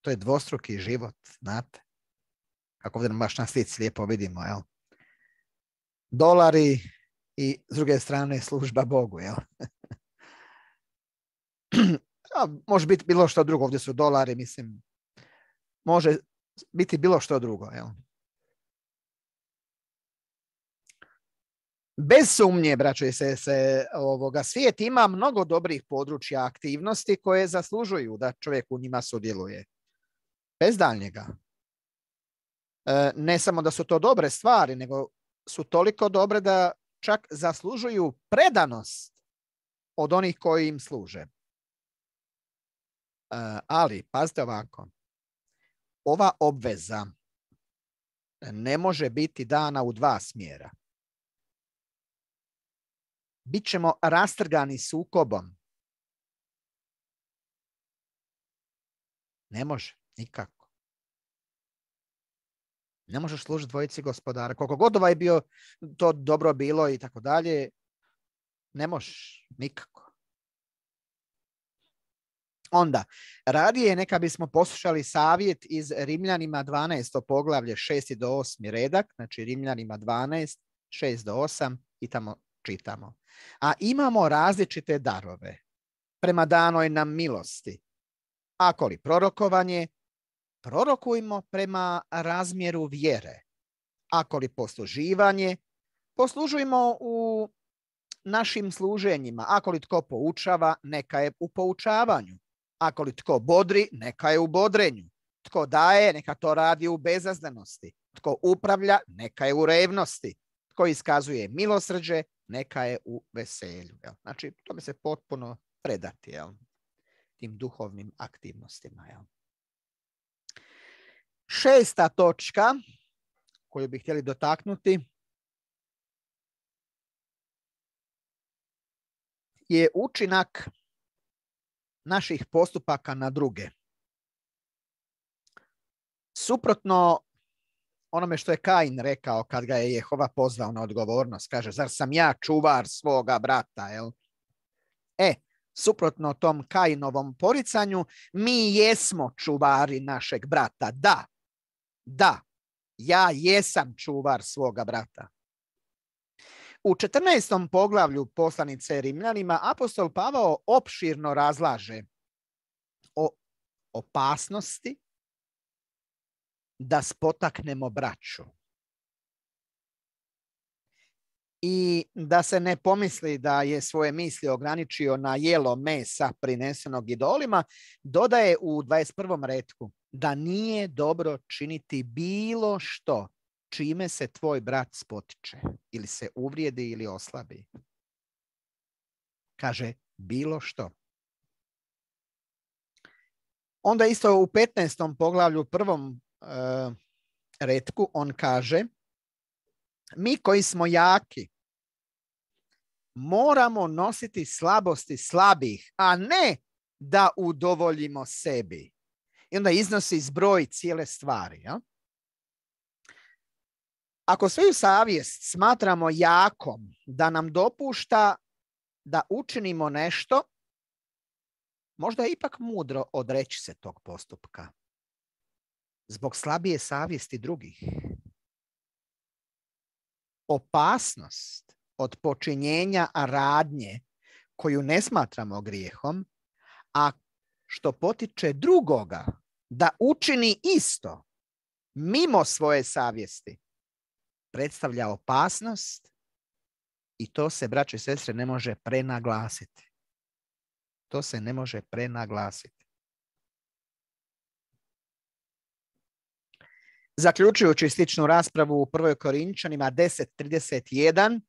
To je dvostruki život, znate. Kako ovdje baš na slici lijepo vidimo, jel? Dolari i s druge strane služba Bogu, jel? <clears throat> A, može biti bilo što drugo, ovdje su dolari, mislim. Može biti bilo što drugo, jel? Bez sumnje, braćo se, se ovoga, svijet ima mnogo dobrih područja aktivnosti koje zaslužuju da čovjek u njima sudjeluje. Bez daljnjega. E, ne samo da su to dobre stvari, nego su toliko dobre da čak zaslužuju predanost od onih koji im služe. E, ali, pazite ovako, ova obveza ne može biti dana u dva smjera bit ćemo rastrgani sukobom. Ne može, nikako. Ne možeš služiti dvojici gospodara. Koliko god ovaj bio to dobro bilo i tako dalje, ne možeš, nikako. Onda, radije neka bismo poslušali savjet iz Rimljanima 12. poglavlje 6. do 8. redak, znači Rimljanima 12, 6 do 8 i tamo čitamo. A imamo različite darove prema danoj nam milosti. Ako li prorokovanje, prorokujmo prema razmjeru vjere. Ako li posluživanje, poslužujmo u našim služenjima. Ako li tko poučava, neka je u poučavanju. Ako li tko bodri, neka je u bodrenju. Tko daje, neka to radi u bezazlenosti. Tko upravlja, neka je u revnosti. Tko iskazuje milosrđe, neka je u veselju. Jel? Znači, to bi se potpuno predati jel? tim duhovnim aktivnostima. Jel? Šesta točka koju bih htjeli dotaknuti je učinak naših postupaka na druge. Suprotno onome što je Kain rekao kad ga je Jehova pozvao na odgovornost. Kaže, zar sam ja čuvar svoga brata? Jel? E, suprotno tom Kainovom poricanju, mi jesmo čuvari našeg brata. Da, da, ja jesam čuvar svoga brata. U 14. poglavlju poslanice Rimljanima apostol Pavao opširno razlaže o opasnosti da spotaknemo braću. I da se ne pomisli da je svoje misli ograničio na jelo mesa prinesenog idolima, dodaje u 21. redku da nije dobro činiti bilo što čime se tvoj brat spotiče ili se uvrijedi ili oslabi. Kaže bilo što. Onda isto u 15. poglavlju prvom retku, on kaže mi koji smo jaki moramo nositi slabosti slabih, a ne da udovoljimo sebi. I onda iznosi zbroj cijele stvari. Ja? Ako svoju savjest smatramo jakom da nam dopušta da učinimo nešto, možda je ipak mudro odreći se tog postupka zbog slabije savjesti drugih. Opasnost od počinjenja radnje koju ne smatramo grijehom, a što potiče drugoga da učini isto mimo svoje savjesti, predstavlja opasnost i to se, braće i sestre, ne može prenaglasiti. To se ne može prenaglasiti. Zaključujući sličnu raspravu u prvoj Korinčanima 10.31,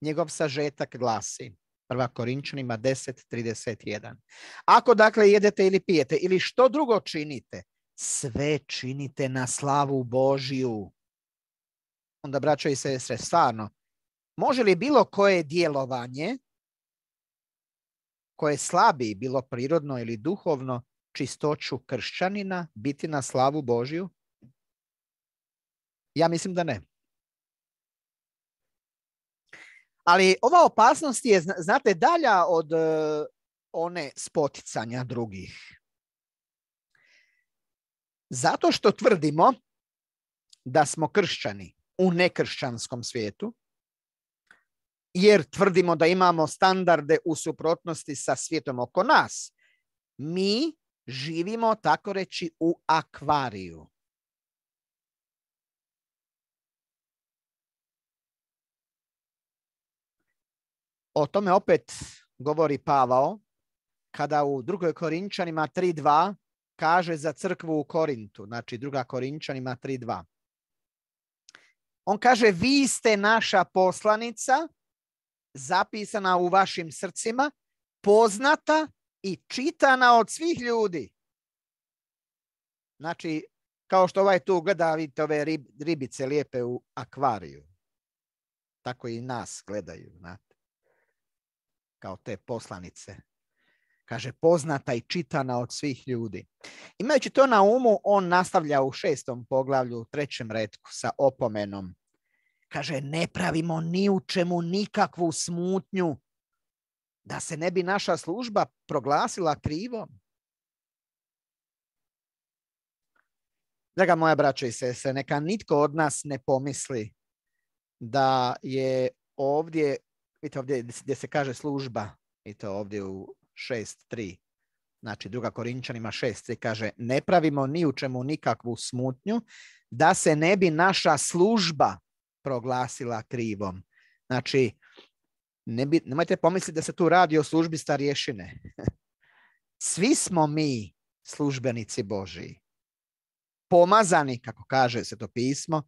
njegov sažetak glasi. Prva Korinčanima 10.31. Ako dakle jedete ili pijete ili što drugo činite, sve činite na slavu Božiju. Onda, braćo i sestre, stvarno, može li bilo koje djelovanje koje slabi, bilo prirodno ili duhovno, čistoću kršćanina biti na slavu Božju? Ja mislim da ne. Ali ova opasnost je, znate, dalja od e, one spoticanja drugih. Zato što tvrdimo da smo kršćani u nekršćanskom svijetu, jer tvrdimo da imamo standarde u suprotnosti sa svijetom oko nas, mi živimo, tako reći, u akvariju. O tome opet govori Pavao kada u drugoj Korinčanima 3.2 kaže za crkvu u Korintu, znači druga Korinčanima 3.2. On kaže, vi ste naša poslanica, zapisana u vašim srcima, poznata i čitana od svih ljudi. Znači, kao što ovaj tu gleda, vidite ove ribice lijepe u akvariju. Tako i nas gledaju, znate. Kao te poslanice. Kaže, poznata i čitana od svih ljudi. Imajući to na umu, on nastavlja u šestom poglavlju, u trećem redku sa opomenom. Kaže, ne pravimo ni u čemu nikakvu smutnju, da se ne bi naša služba proglasila krivom. Draga moja braćo i sese, neka nitko od nas ne pomisli da je ovdje, vidite ovdje gdje se kaže služba, i to ovdje u 6.3, znači druga Korinčanima 6.3 kaže ne pravimo ni u čemu nikakvu smutnju da se ne bi naša služba proglasila krivom. Znači, ne bi, nemojte pomisliti da se tu radi o službi starješine. <laughs> Svi smo mi službenici Božiji. Pomazani, kako kaže se to pismo,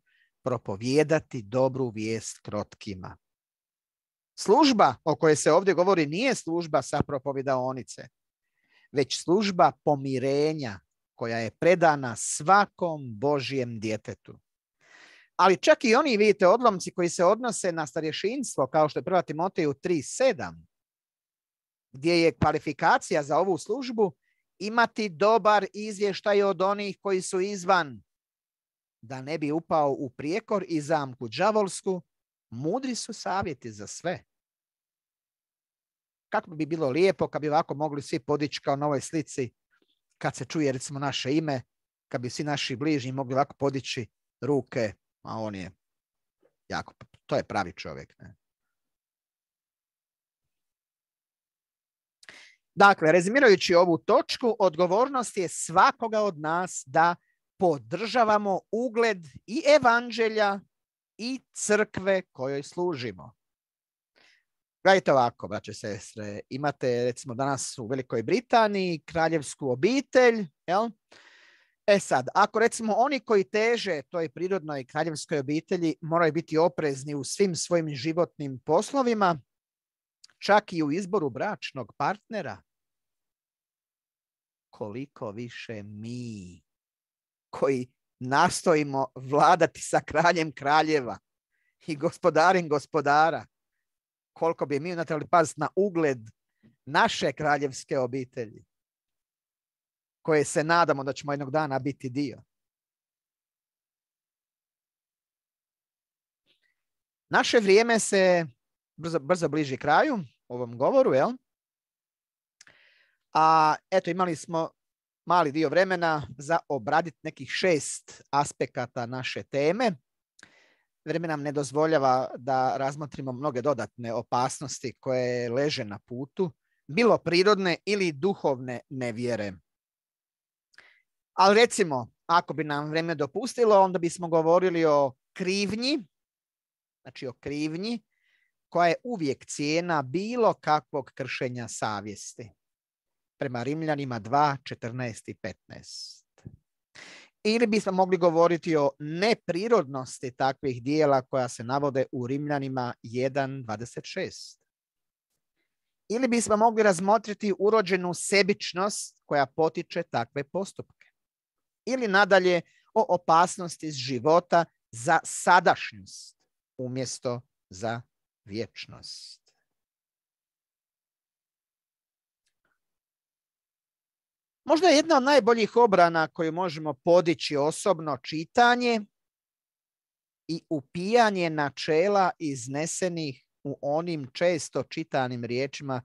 propovijedati dobru vijest krotkima. Služba o kojoj se ovdje govori nije služba sa propovidaonice, već služba pomirenja koja je predana svakom Božijem djetetu. Ali čak i oni, vidite, odlomci koji se odnose na starješinstvo, kao što je prva Timoteju 3.7, gdje je kvalifikacija za ovu službu imati dobar izvještaj od onih koji su izvan, da ne bi upao u prijekor i zamku džavolsku, mudri su savjeti za sve. Kako bi bilo lijepo kad bi ovako mogli svi podići kao na ovoj slici, kad se čuje recimo naše ime, kad bi svi naši bližnji mogli ovako podići ruke a on je jako, to je pravi čovjek. Ne? Dakle, rezimirajući ovu točku, odgovornost je svakoga od nas da podržavamo ugled i evanđelja i crkve kojoj služimo. Gledajte ovako, braće sestre, imate recimo danas u Velikoj Britaniji kraljevsku obitelj, jel? E sad, ako recimo oni koji teže toj prirodnoj kraljevskoj obitelji moraju biti oprezni u svim svojim životnim poslovima, čak i u izboru bračnog partnera, koliko više mi koji nastojimo vladati sa kraljem kraljeva i gospodarim gospodara, koliko bi mi trebali paziti na ugled naše kraljevske obitelji koje se nadamo da ćemo jednog dana biti dio. Naše vrijeme se brzo, brzo bliži kraju ovom govoru, jel? A eto, imali smo mali dio vremena za obraditi nekih šest aspekata naše teme. Vrijeme nam ne dozvoljava da razmotrimo mnoge dodatne opasnosti koje leže na putu, bilo prirodne ili duhovne nevjere. Ali recimo, ako bi nam vrijeme dopustilo, onda bismo govorili o krivnji, znači o krivnji, koja je uvijek cijena bilo kakvog kršenja savjesti. Prema Rimljanima 2, 14 i 15. Ili bismo mogli govoriti o neprirodnosti takvih dijela koja se navode u Rimljanima 1.26. Ili bismo mogli razmotriti urođenu sebičnost koja potiče takve postupke. Ili nadalje o opasnosti života za sadašnjost umjesto za vječnost. Možda je jedna od najboljih obrana koju možemo podići osobno čitanje i upijanje načela iznesenih u onim često čitanim riječima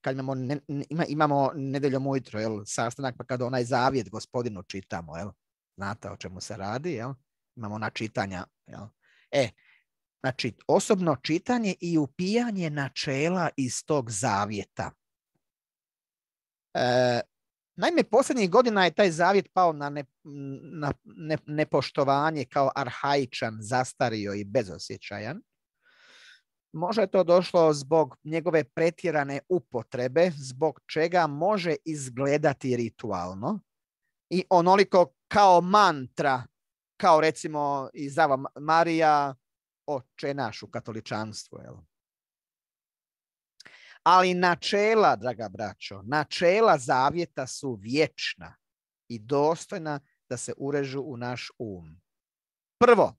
kad imamo, ne, imamo nedeljom ujutro jel, sastanak pa kada onaj zavjet gospodinu čitamo. Jel? Znate o čemu se radi. Jel? Imamo na čitanja. Jel? E, znači osobno čitanje i upijanje načela iz tog zavjeta. E, Naime, posljednjih godina je taj zavjet pao na, ne, na ne, nepoštovanje kao arhaičan, zastario i bezosjećajan. Možda je to došlo zbog njegove pretjerane upotrebe, zbog čega može izgledati ritualno i onoliko kao mantra, kao recimo iz Zava Marija, oče naš u katoličanstvu. Jel? Ali načela, draga braćo, načela zavjeta su vječna i dostojna da se urežu u naš um. Prvo,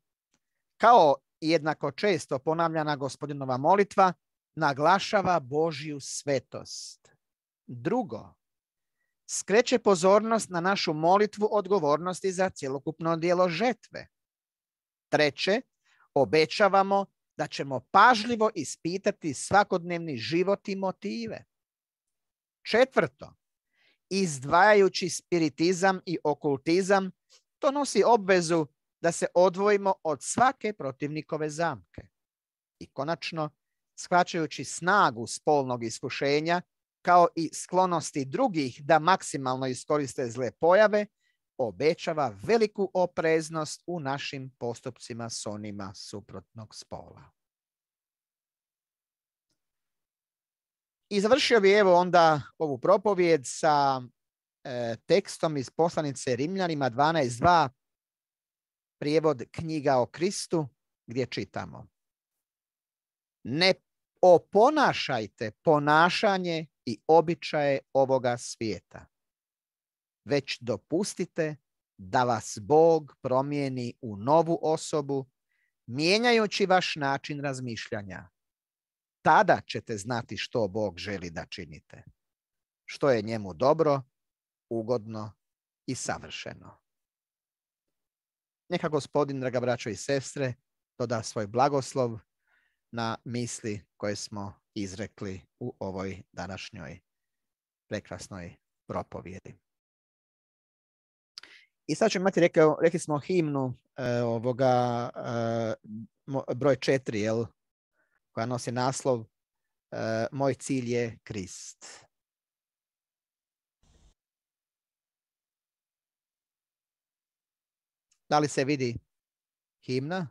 kao jednako često ponavljana gospodinova molitva, naglašava Božju svetost. Drugo, skreće pozornost na našu molitvu odgovornosti za cjelokupno dijelo žetve. Treće, obećavamo da ćemo pažljivo ispitati svakodnevni život i motive. Četvrto, izdvajajući spiritizam i okultizam, to nosi obvezu da se odvojimo od svake protivnikove zamke. I konačno, shvaćajući snagu spolnog iskušenja, kao i sklonosti drugih da maksimalno iskoriste zle pojave, obećava veliku opreznost u našim postupcima s onima suprotnog spola. I završio bi evo onda ovu propovjed sa e, tekstom iz poslanice Rimljanima 12.2, prijevod knjiga o Kristu, gdje čitamo. Ne oponašajte ponašanje i običaje ovoga svijeta već dopustite da vas Bog promijeni u novu osobu, mijenjajući vaš način razmišljanja. Tada ćete znati što Bog želi da činite, što je njemu dobro, ugodno i savršeno. Neka gospodin, draga braćo i sestre, doda svoj blagoslov na misli koje smo izrekli u ovoj današnjoj prekrasnoj propovjedi. I sad ćemo imati, rekao, rekli smo himnu e, ovoga e, broj četiri, jel, koja nosi naslov e, Moj cilj je Krist. Da li se vidi himna?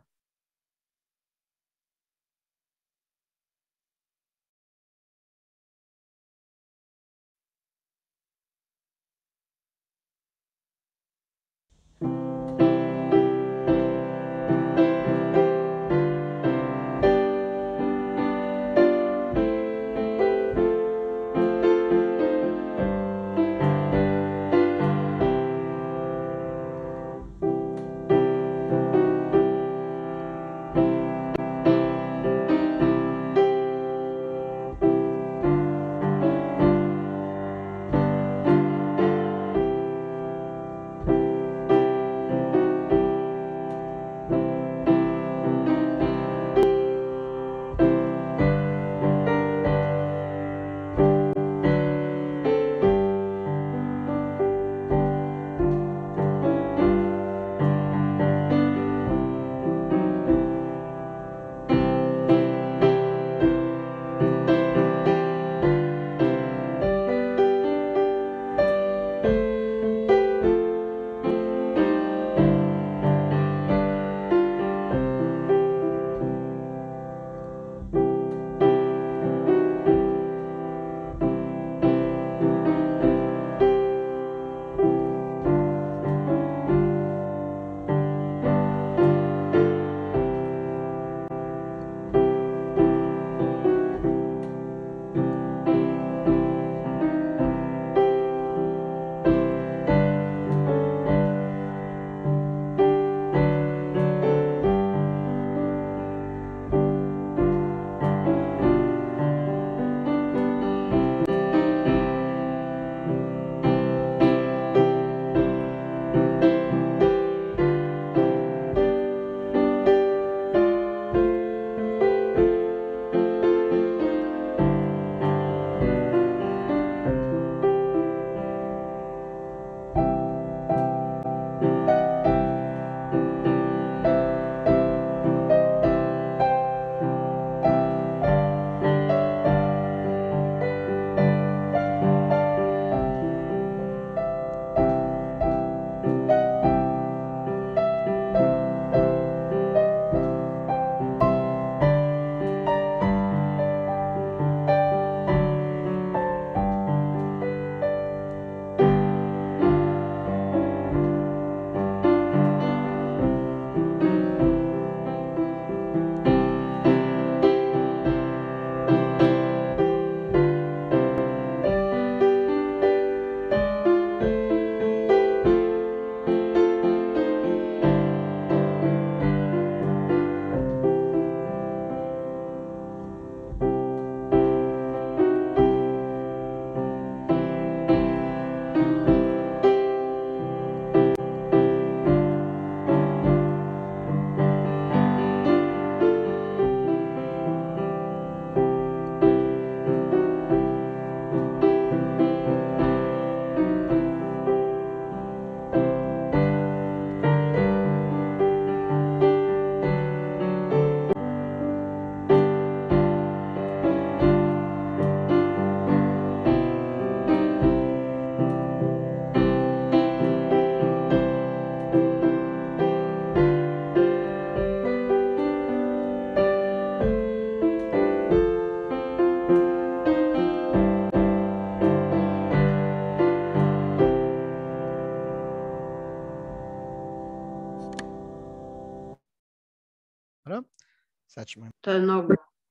Ćemo... Trnom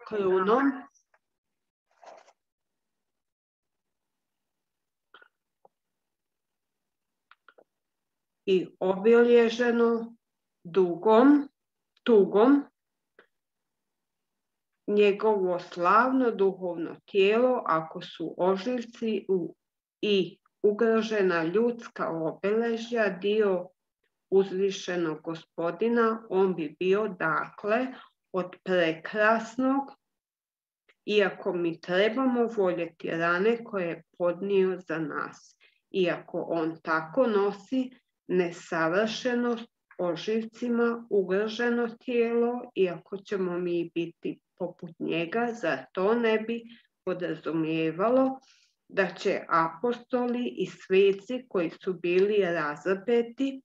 krunom. I obilježeno dugom, tugom njegovo slavno duhovno tijelo ako su ožiljci i ugrožena ljudska obeležja dio uzvišenog gospodina, on bi bio dakle od prekrasnog, iako mi trebamo voljeti rane koje je podnio za nas. Iako on tako nosi nesavršenost oživcima, ugroženo tijelo, iako ćemo mi biti poput njega, za to ne bi podrazumijevalo da će apostoli i sveci koji su bili razapeti,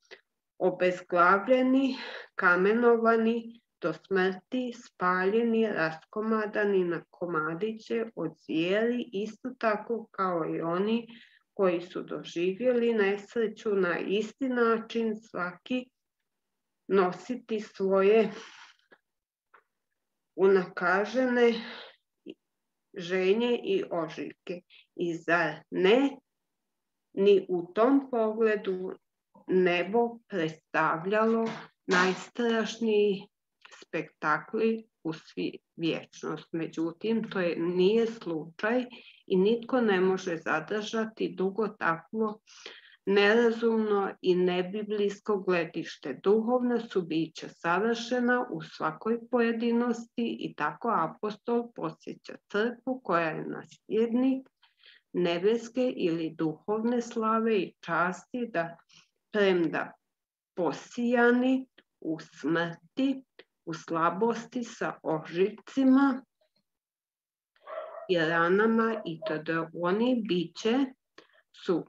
obezglavljeni, kamenovani do smrti, spaljeni, raskomadani na komadiće od zvijeri, isto tako kao i oni koji su doživjeli nesreću na isti način svaki nositi svoje unakažene ženje i ožiljke. I zar ne, ni u tom pogledu nebo predstavljalo najstrašniji spektakli u svi vječnost. Međutim, to je, nije slučaj i nitko ne može zadržati dugo takvo nerazumno i nebiblijsko gledište. Duhovna su bića savršena u svakoj pojedinosti i tako apostol posjeća crkvu koja je nasljednik nebeske ili duhovne slave i časti da premda posijani u smrti, u slabosti sa ožicima i ranama i tada oni biće su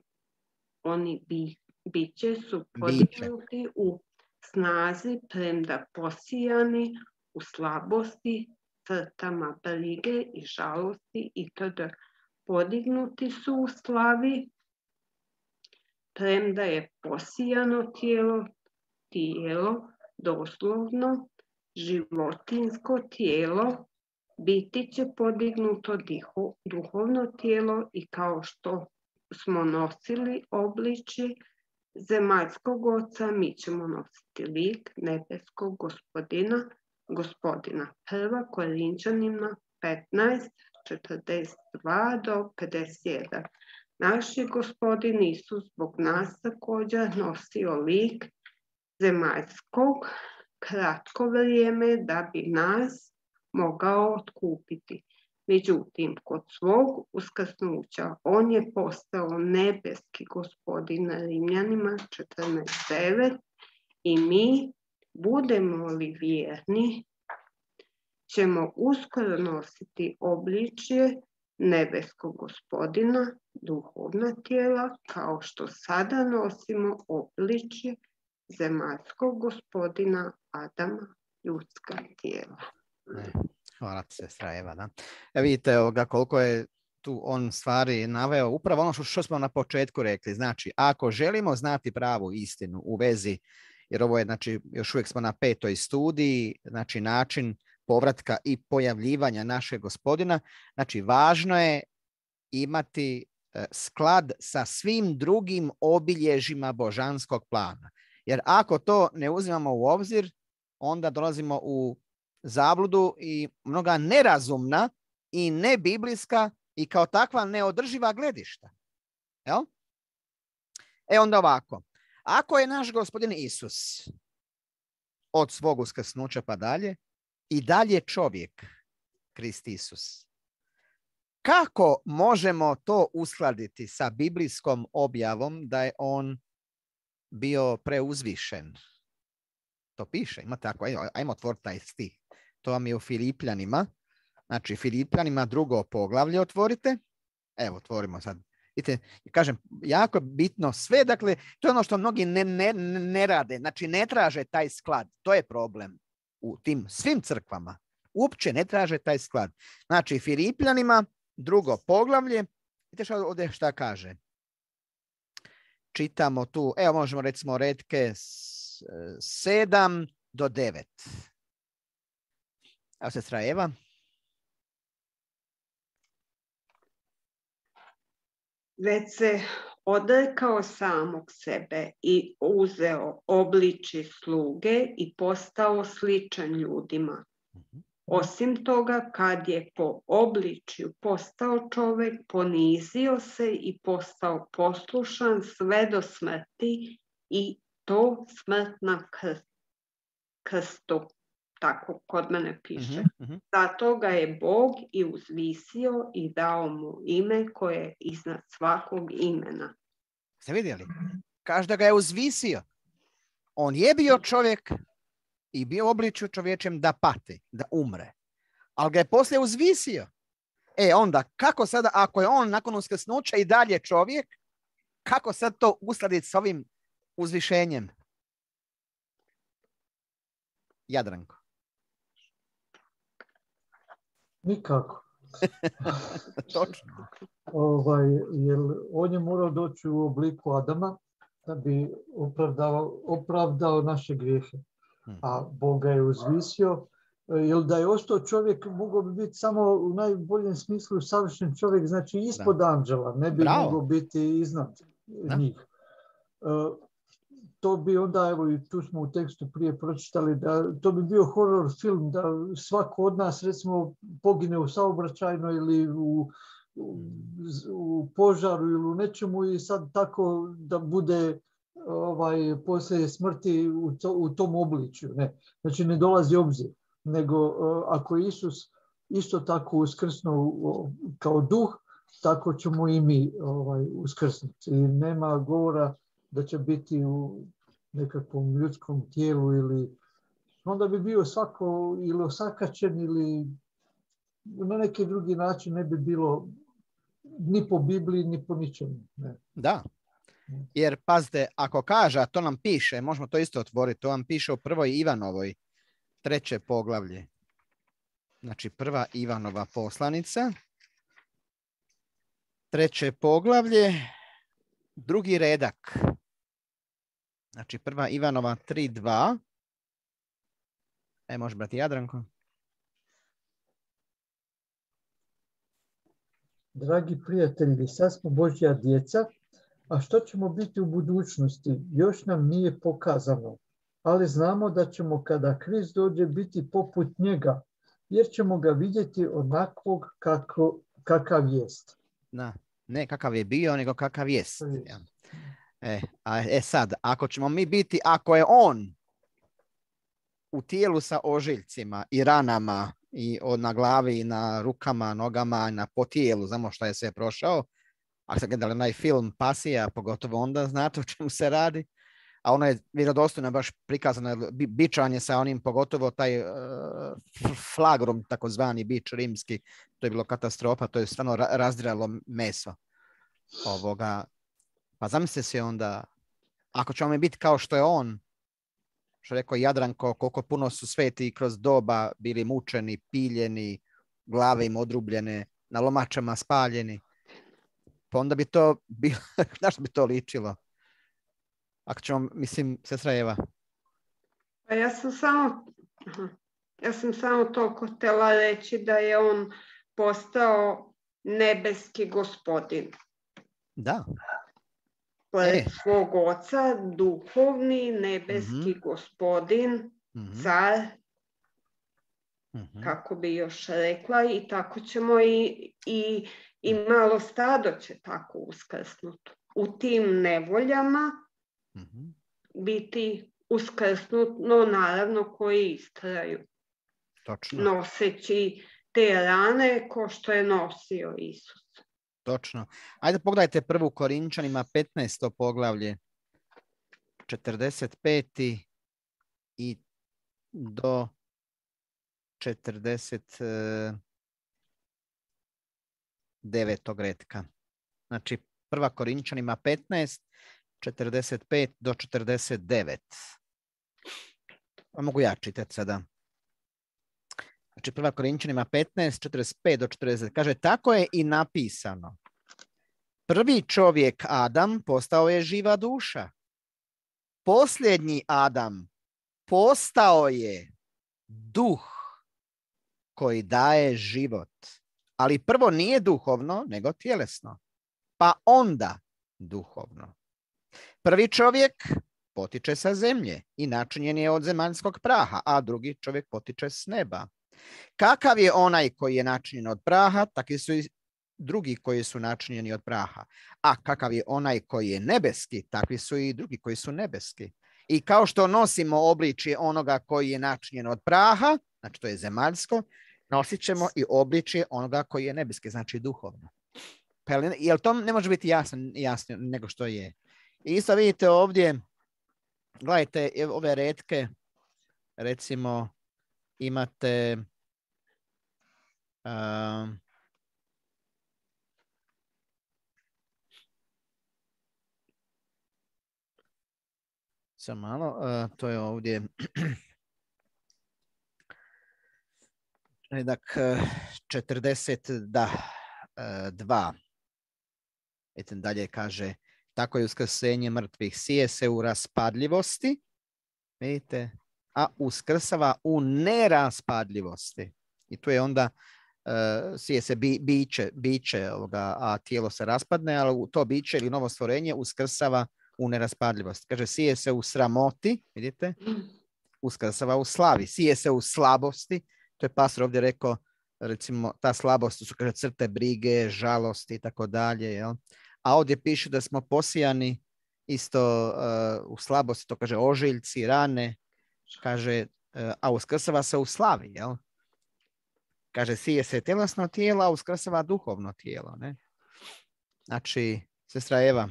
oni bi, biće su podignuti u snazi, premda posijani u slabosti, crtama brige i žalosti i tada podignuti su u slavi, premda je posijano tijelo, tijelo, doslovno, životinsko tijelo, biti će podignuto duhovno tijelo i kao što smo nosili obličje zemaljskog oca, mi ćemo nositi lik nebeskog gospodina, gospodina. Prva Korinčanima 15, 42 do 51. Naš je gospodin Isus zbog nas također nosio lik zemaljskog kratko vrijeme da bi nas mogao otkupiti. Međutim, kod svog uskrsnuća on je postao nebeski gospodin Rimljanima 14.9 i mi, budemo li vjerni, ćemo uskoro nositi obličje nebeskog gospodina, duhovna tijela, kao što sada nosimo obličje zemaljskog gospodina Adama, ljudska tijela. Hvala ti, sestra Eva. Da. E, vidite ovoga, koliko je tu on stvari naveo, upravo ono što, što smo na početku rekli. Znači, ako želimo znati pravu istinu u vezi, jer ovo je, znači, još uvijek smo na petoj studiji, znači način povratka i pojavljivanja našeg gospodina, znači važno je imati e, sklad sa svim drugim obilježima božanskog plana. Jer ako to ne uzimamo u obzir, onda dolazimo u zabludu i mnoga nerazumna i nebiblijska i kao takva neodrživa gledišta. Jel? E onda ovako. Ako je naš gospodin Isus od svog uskrsnuća pa dalje i dalje čovjek, Krist Isus, kako možemo to uskladiti sa biblijskom objavom da je on bio preuzvišen? To piše, ima tako, ajmo otvoriti taj stih. To vam je u Filipljanima. Znači, Filipljanima drugo poglavlje otvorite. Evo, otvorimo sad. Vidite, kažem, jako bitno sve, dakle, to je ono što mnogi ne, ne, ne rade, znači ne traže taj sklad, to je problem u tim svim crkvama. Uopće ne traže taj sklad. Znači, Filipljanima drugo poglavlje, vidite što ovdje šta kaže. Čitamo tu, evo možemo recimo redke 7 do 9. Evo sestra Eva. Već se odrekao samog sebe i uzeo obliči sluge i postao sličan ljudima. Mhm. Osim toga, kad je po obličju postao čovek, ponizio se i postao poslušan sve do smrti i to smrt na kr- krstu. Tako kod mene piše. Mhm, mhm. Zato ga je Bog i uzvisio i dao mu ime koje je iznad svakog imena. Ste vidjeli? Kaže da ga je uzvisio. On je bio čovjek i bio u obličju čovječem da pati, da umre. Ali ga je poslije uzvisio. E onda, kako sada, ako je on nakon uskrsnuća i dalje čovjek, kako sad to uskladiti s ovim uzvišenjem? Jadranko. Nikako. <laughs> Točno. Ovaj, jer on je morao doći u obliku Adama da bi opravdao, opravdao naše grijehe. Hmm. A Bog ga je uzvisio. e, Jer da je ostao čovjek, mogao bi biti samo u najboljem smislu savršen čovjek, znači ispod anđela, ne bi Bravo. mogao biti iznad njih. E, to bi onda, evo i tu smo u tekstu prije pročitali, da to bi bio horror film, da svako od nas recimo pogine u saobraćajnoj ili u, u, u požaru ili u nečemu i sad tako da bude ovaj, poslije smrti u, to, u tom obličju. Ne. Znači ne dolazi obzir, nego e, ako Isus isto tako uskrsnuo u- kao duh, tako ćemo i mi ovaj, uskrsnuti. I nema govora da će biti u nekakvom ljudskom tijelu ili onda bi bio svako ili osakačen ili na neki drugi način ne bi bilo ni po Bibliji ni po ničemu. Ne. Da. Jer pazite, ako kaže, a to nam piše, možemo to isto otvoriti, to vam piše u prvoj Ivanovoj, treće poglavlje. Znači prva Ivanova poslanica, treće poglavlje, drugi redak. Znači prva Ivanova 3.2. E, može brati Jadranko. Dragi prijatelji, sad smo Božja djeca, a što ćemo biti u budućnosti, još nam nije pokazano. Ali znamo da ćemo kada Krist dođe biti poput njega, jer ćemo ga vidjeti onakvog kako, kakav jest. Da. Ne kakav je bio, nego kakav jest. Ja. E, a, e sad, ako ćemo mi biti, ako je on u tijelu sa ožiljcima i ranama i od, na glavi i na rukama, nogama, na po tijelu, znamo šta je sve prošao. Ako ste gledali onaj film Pasija, pogotovo onda znate o čemu se radi. A ono je vjerodostojno baš prikazano, bičanje sa onim, pogotovo taj uh, flagrum, takozvani bič rimski, to je bilo katastrofa, to je stvarno ra- razdiralo meso ovoga. Pa zamislite se onda, ako ćemo biti kao što je on, što je rekao Jadranko, koliko puno su sveti kroz doba bili mučeni, piljeni, glave im odrubljene, na lomačama spaljeni. Pa onda bi to bilo, na što bi to ličilo? Ako ćemo, mislim, sestra Eva, Pa ja sam samo, ja sam samo toliko htjela reći da je on postao nebeski gospodin. da, Pored E. svog oca, duhovni nebeski gospodin, mhm, car, mhm, kako bi još rekla, i tako ćemo i, i, i malo stado će tako uskrsnut. U tim nevoljama mhm. biti uskrsnut, no naravno koji istraju, točno, noseći te rane ko što je nosio Isus. točno. Ajde pogledajte prvu Korinčanima 15. poglavlje, 45. i do 49. redka. Znači, prva Korinčanima 15, 45 do 49. A mogu ja čitati sada. Znači, prva Korinčanima 15, 45 do 40. Kaže, tako je i napisano. Prvi čovjek Adam postao je živa duša. Posljednji Adam postao je duh koji daje život. Ali prvo nije duhovno, nego tjelesno. Pa onda duhovno. Prvi čovjek potiče sa zemlje i načinjen je od zemaljskog praha, a drugi čovjek potiče s neba. Kakav je onaj koji je načinjen od praha, takvi su i drugi koji su načinjeni od praha. A kakav je onaj koji je nebeski, takvi su i drugi koji su nebeski. I kao što nosimo obličje onoga koji je načinjen od praha, znači to je zemaljsko, nosit ćemo i obličje onoga koji je nebeski, znači duhovno. Pa jel to ne može biti jasno, jasno nego što je? I isto vidite ovdje, gledajte ove redke, recimo imate um, Samo malo, uh, to je ovdje <clears throat> redak 40, da, uh, dva. Eto dalje kaže, tako je uskrsenje mrtvih. Sije se u raspadljivosti, vidite, a uskrsava u neraspadljivosti. I tu je onda uh, sije se bi, biće, biće ovoga, a tijelo se raspadne, ali to biće ili novo stvorenje uskrsava u neraspadljivosti. Kaže, sije se u sramoti, vidite, uskrsava u slavi. Sije se u slabosti, to je pastor ovdje rekao, recimo, ta slabost su kaže, crte brige, žalosti i tako dalje. A ovdje piše da smo posijani isto uh, u slabosti, to kaže ožiljci, rane, kaže, uh, a uskrsava se u slavi, jel? Kaže, sije se tjelesno tijelo, a uskrsava duhovno tijelo, ne? Znači, sestra Eva,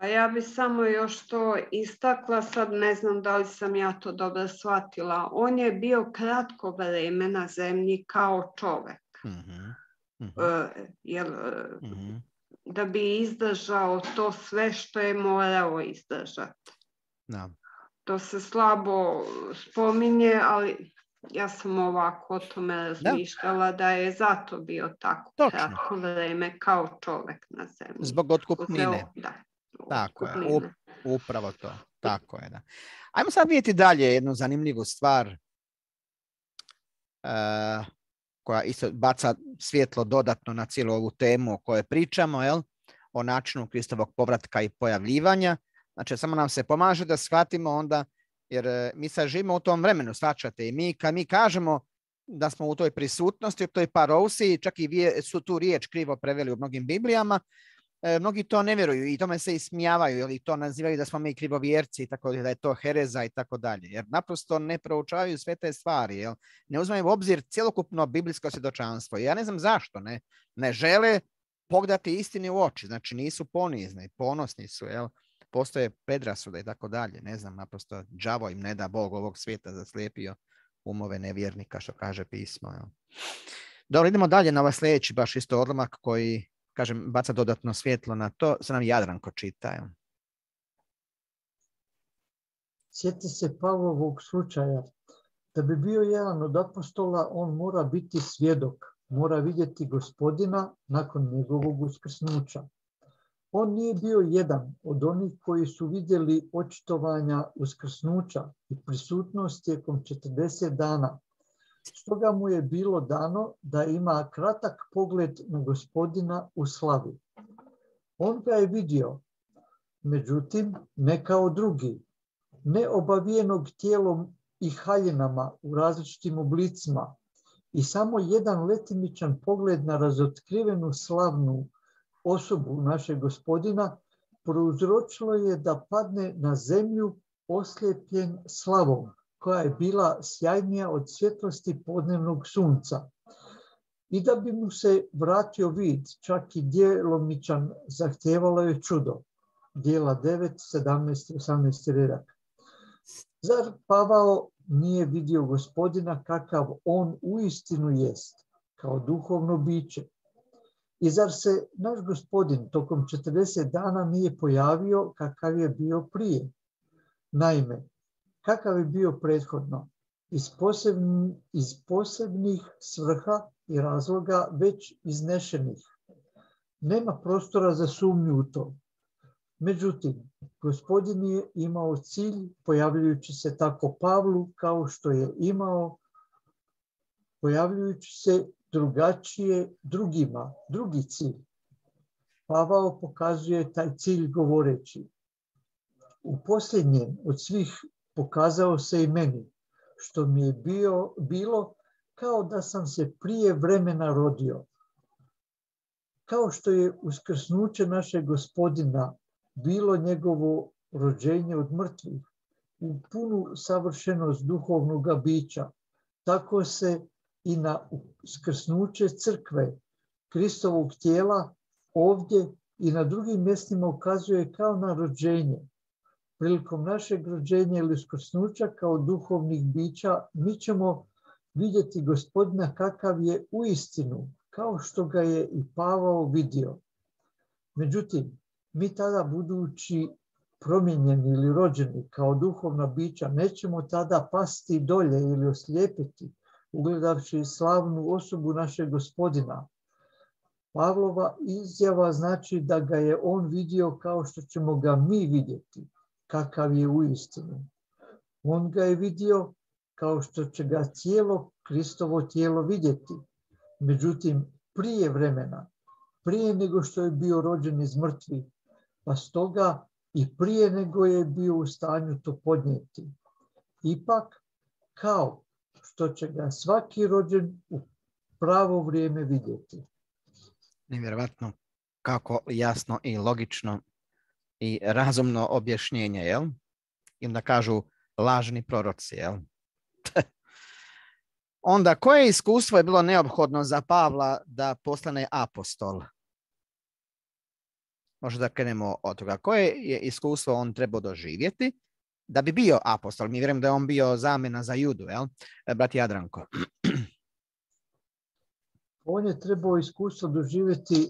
pa ja bi samo još to istakla, sad ne znam da li sam ja to dobro shvatila. On je bio kratko vreme na zemlji kao čovek. mm Jel, mhm. Da bi izdržao to sve što je morao izdržati. Da. To se slabo spominje, ali ja sam ovako o tome razmišljala da, je zato bio tako kratko vreme kao čovek na zemlji. Zbog otkupnine. Da. Tako je, upravo to. Tako je, da. Ajmo sad vidjeti dalje jednu zanimljivu stvar uh, koja isto baca svjetlo dodatno na cijelu ovu temu o kojoj pričamo, jel? o načinu Kristovog povratka i pojavljivanja. Znači, samo nam se pomaže da shvatimo onda, jer e, mi sad živimo u tom vremenu, svačate, i mi kad mi kažemo da smo u toj prisutnosti, u toj parousi, čak i su tu riječ krivo preveli u mnogim Biblijama, E, mnogi to ne vjeruju i tome se ismijavaju ili to nazivaju da smo mi krivovjerci tako da je to hereza i tako dalje. Jer naprosto ne proučavaju sve te stvari. Jel? Ne uzmaju u obzir cjelokupno biblijsko svjedočanstvo. Ja ne znam zašto. Ne, ne žele pogledati istini u oči. Znači nisu ponizni, ponosni su. Jel? Postoje predrasuda i tako dalje. Ne znam, naprosto đavo im ne da Bog ovog svijeta zaslijepio umove nevjernika, što kaže pismo. Jel? Dobro, idemo dalje na ovaj sljedeći baš isto odlomak koji kažem, baca dodatno svjetlo na to, se nam Jadranko čita. Sjeti se Pavlovog slučaja. Da bi bio jedan od apostola, on mora biti svjedok, mora vidjeti gospodina nakon njegovog uskrsnuća. On nije bio jedan od onih koji su vidjeli očitovanja uskrsnuća i prisutnost tijekom 40 dana Stoga mu je bilo dano da ima kratak pogled na gospodina u slavi. On ga je vidio, međutim ne kao drugi, ne obavijenog tijelom i haljinama u različitim oblicima i samo jedan letimičan pogled na razotkrivenu slavnu osobu našeg gospodina prouzročilo je da padne na zemlju oslijepljen slavom koja je bila sjajnija od svjetlosti podnevnog sunca. I da bi mu se vratio vid, čak i djelomičan, zahtjevalo je čudo. Dijela 9, 17, 18 redak. Zar Pavao nije vidio gospodina kakav on uistinu jest, kao duhovno biće? I zar se naš gospodin tokom 40 dana nije pojavio kakav je bio prije? Naime, kakav je bio prethodno. Iz, iz posebnih svrha i razloga već iznešenih. Nema prostora za sumnju u to. Međutim, gospodin je imao cilj, pojavljujući se tako Pavlu, kao što je imao pojavljujući se drugačije drugima, drugi cilj. Pavao pokazuje taj cilj govoreći. U posljednjem od svih pokazao se i meni, što mi je bio, bilo kao da sam se prije vremena rodio. Kao što je uskrsnuće našeg gospodina bilo njegovo rođenje od mrtvih, u punu savršenost duhovnog bića, tako se i na uskrsnuće crkve, Kristovog tijela, ovdje i na drugim mjestima ukazuje kao na rođenje. Prilikom našeg rođenja ili uskrsnuća kao duhovnih bića, mi ćemo vidjeti gospodina kakav je u istinu, kao što ga je i Pavao vidio. Međutim, mi tada budući promijenjeni ili rođeni kao duhovna bića, nećemo tada pasti dolje ili oslijepiti, ugledavši slavnu osobu našeg gospodina. Pavlova izjava znači da ga je on vidio kao što ćemo ga mi vidjeti, kakav je u istinu. On ga je vidio kao što će ga cijelo Kristovo tijelo vidjeti. Međutim, prije vremena, prije nego što je bio rođen iz mrtvih, pa stoga i prije nego je bio u stanju to podnijeti. Ipak, kao što će ga svaki rođen u pravo vrijeme vidjeti. Nevjerovatno kako jasno i logično i razumno objašnjenje, jel? I onda kažu lažni proroci, jel? <laughs> onda koje iskustvo je bilo neophodno za Pavla da postane apostol? Možda da krenemo od toga. Koje je iskustvo on trebao doživjeti da bi bio apostol? Mi vjerujem da je on bio zamjena za judu, jel? E, brat Jadranko. <clears throat> On je trebao iskustvo doživjeti, e,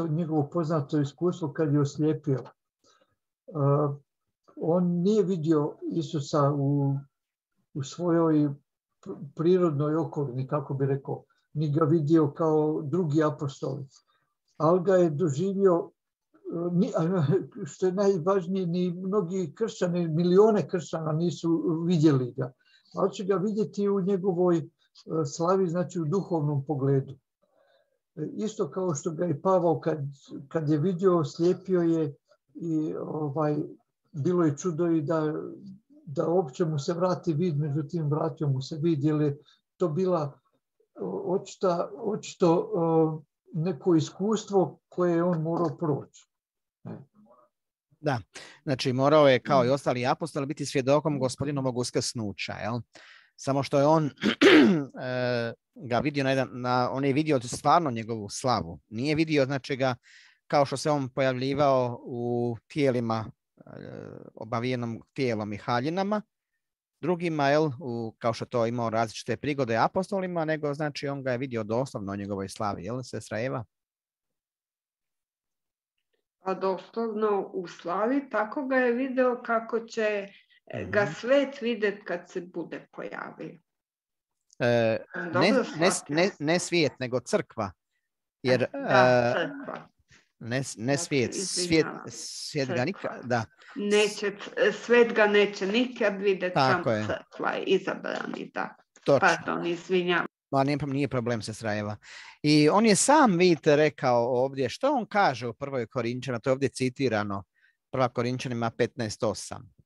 to njegovo poznato iskustvo kad je oslijepio. E, on nije vidio Isusa u, u svojoj prirodnoj okolini, kako bi rekao, ni ga vidio kao drugi apostoli. Ali ga je doživio <laughs> što je najvažnije, ni mnogi kršćani, milione kršćana nisu vidjeli ga. Ali će ga vidjeti u njegovoj e, slavi, znači u duhovnom pogledu. E, isto kao što ga je Pavao kad, kad je vidio, slijepio je i ovaj, bilo je čudo i da, da uopće mu se vrati vid, međutim vratio mu se vid, jer je to bila očito, očito neko iskustvo koje je on morao proći. Da, znači morao je kao i ostali apostoli biti svjedokom gospodinovog uskrsnuća, jel? Samo što je on e, <clears throat> ga vidio na, jedan, na, on je vidio stvarno njegovu slavu. Nije vidio znači ga kao što se on pojavljivao u tijelima e, obavijenom tijelom i haljinama, drugima, jel, kao što to imao različite prigode apostolima, nego znači on ga je vidio doslovno u njegovoj slavi, jel, sestra Eva? a doslovno u slavi, tako ga je video kako će. Ga svet vidjeti kad se bude pojavio. E, ne, ne, ne, svijet, nego crkva. Jer, da, e, crkva. Ne, ne svijet, svijet, svijet ga nikad, da. Neće, svet ga neće nikad vidjeti, je. crkva je izabrani, da. Točno. Pardon, izvinjam. Ma nije, nije problem se Srajeva. I on je sam, vidite, rekao ovdje, što on kaže u prvoj Korinčana, to je ovdje citirano, prva Korinčanima 15.8.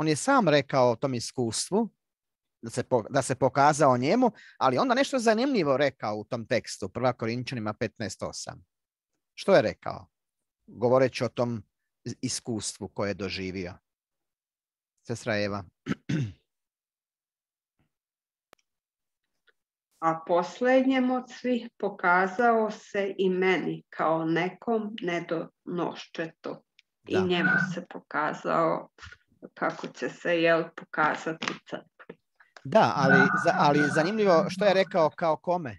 On je sam rekao o tom iskustvu, da se, da se pokazao njemu, ali onda nešto zanimljivo rekao u tom tekstu, prva Korinčanima 15.8. Što je rekao? Govoreći o tom iskustvu koje je doživio. Sestra Eva. <clears throat> a posljednjem od svih pokazao se i meni kao nekom nedonoščetu. I njemu se pokazao kako će se jel pokazati crkvi. Da, ali, ali zanimljivo što je rekao kao kome?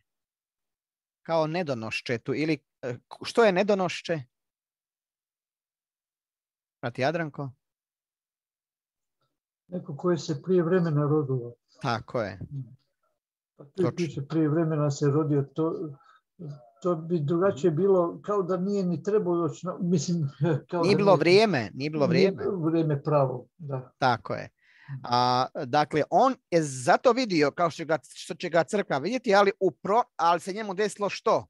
Kao nedonoščetu ili e, što je nedonošče? Prati Jadranko? Neko koje se prije vremena rodilo. Tako je. Pa to prije vremena se rodio, to, to bi drugačije bilo kao da nije ni trebalo doći, mislim... <laughs> Kao nije bilo vrijeme, nije bilo vrijeme. vrijeme pravo, da. Tako je. A, dakle, on je zato vidio kao što, ga, što će ga crkva vidjeti, ali, u pro, ali se njemu desilo što?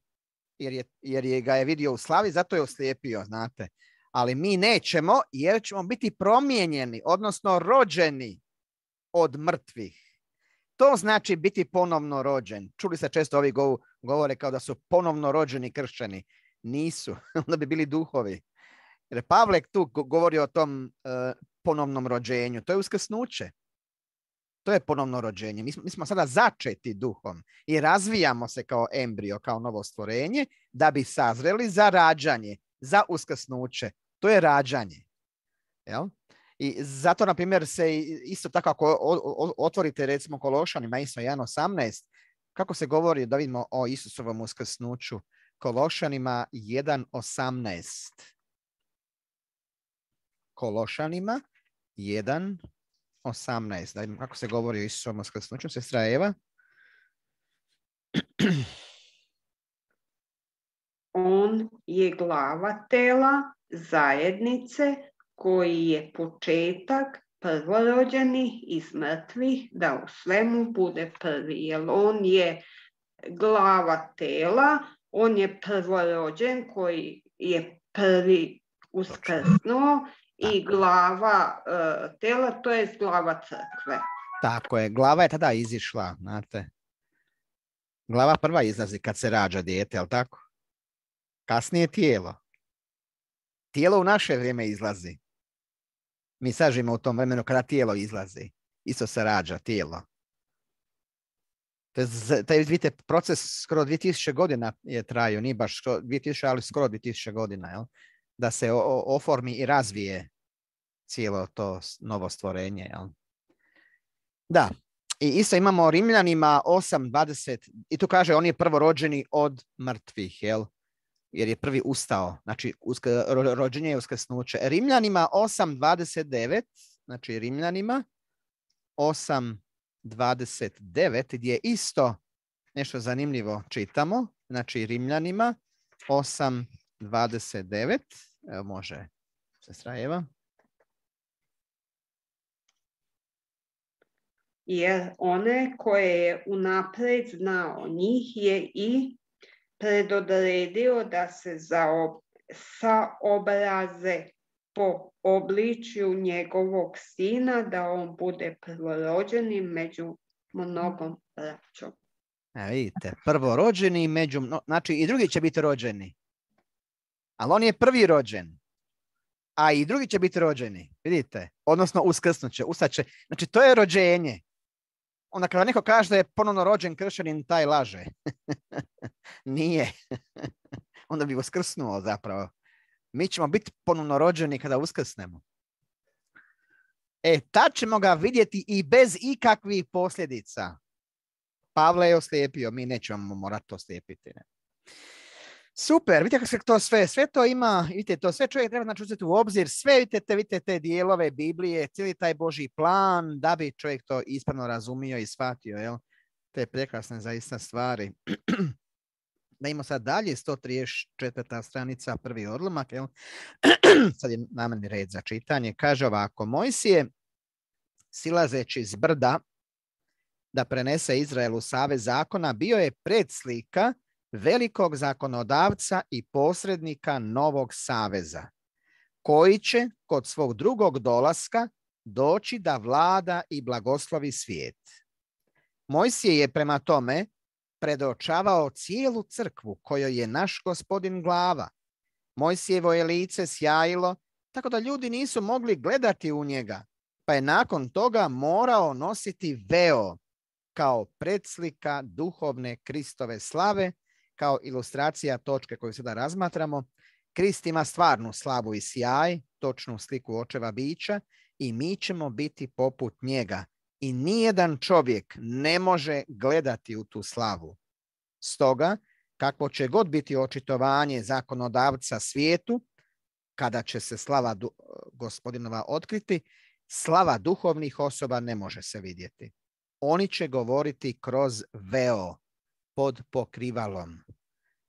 Jer je, jer je ga je vidio u slavi, zato je oslijepio, znate. Ali mi nećemo jer ćemo biti promijenjeni, odnosno rođeni od mrtvih. To znači biti ponovno rođen. Čuli se često ovi govore kao da su ponovno rođeni kršćani. Nisu, <laughs> onda bi bili duhovi. Jer Pavlek tu govori o tom e, ponovnom rođenju. To je uskrsnuće. To je ponovno rođenje. Mi smo, mi smo sada začeti duhom i razvijamo se kao embrio, kao novo stvorenje, da bi sazreli za rađanje, za uskrsnuće. To je rađanje. Jel? I zato, na primjer, se isto tako ako otvorite recimo Kološanima, isto 1.18, kako se govori da vidimo o Isusovom uskrsnuću? Kološanima 1.18. Kološanima 1.18. Da vidimo kako se govori o Isusovom uskrsnuću. Sestra Eva. On je glava tela zajednice koji je početak prvorođeni iz mrtvih da u svemu bude prvi. Jer on je glava tela, on je prvorođen koji je prvi uskrsnuo i glava uh, tela, to je glava crkve. Tako je, glava je tada izišla, znate. Glava prva izlazi kad se rađa dijete, jel tako? Kasnije tijelo. Tijelo u naše vrijeme izlazi. Mi sažimo u tom vremenu kada tijelo izlazi. Isto se rađa tijelo. Taj, vidite, proces skoro 2000 godina je trajao, nije baš 2000, ali skoro 2000 godina, jel? da se oformi i razvije cijelo to novo stvorenje. Jel? Da, i isto imamo Rimljanima 8.20, i tu kaže on je prvorođeni od mrtvih, jel? Jer je prvi ustao, znači uska, rođenje je uskrsnuće. Rimljanima 8.29, znači Rimljanima 8.29, gdje isto nešto zanimljivo čitamo, znači Rimljanima 8.29, evo može sestra Eva. Jer one koje je unapred znao njih je i predodredio da se za saobraze po obličju njegovog sina, da on bude prvorođeni među mnogom braćom. E, vidite, prvorođeni među, znači i drugi će biti rođeni. Ali on je prvi rođen. A i drugi će biti rođeni, vidite, odnosno uskrsnuće, ustaće. Znači to je rođenje onda kada neko kaže da je ponovno rođen kršćanin, taj laže. <laughs> Nije. <laughs> onda bi uskrsnuo zapravo. Mi ćemo biti ponovno rođeni kada uskrsnemo. E, tad ćemo ga vidjeti i bez ikakvih posljedica. Pavle je oslijepio, mi nećemo morati oslijepiti. Ne? Super, vidite kako to sve, sve to ima, vidite, to sve čovjek treba znači uzeti u obzir, sve vidite te, vidite te dijelove Biblije, cijeli taj Boži plan, da bi čovjek to ispravno razumio i shvatio, jel? Te prekrasne zaista stvari. <clears throat> da imamo sad dalje, 134. stranica, prvi odlomak, jel? <clears throat> sad je nameni red za čitanje. Kaže ovako, Mojsije, silazeći iz brda, da prenese Izraelu save zakona, bio je predslika velikog zakonodavca i posrednika novog saveza, koji će kod svog drugog dolaska doći da vlada i blagoslovi svijet. Mojsije je prema tome predočavao cijelu crkvu kojoj je naš gospodin glava. Mojsijevo je lice sjajilo, tako da ljudi nisu mogli gledati u njega, pa je nakon toga morao nositi veo kao predslika duhovne Kristove slave kao ilustracija točke koju sada razmatramo, Krist ima stvarnu slavu i sjaj, točnu sliku očeva bića i mi ćemo biti poput njega. I nijedan čovjek ne može gledati u tu slavu. Stoga, kako će god biti očitovanje zakonodavca svijetu, kada će se slava gospodinova otkriti, slava duhovnih osoba ne može se vidjeti. Oni će govoriti kroz veo, pod pokrivalom.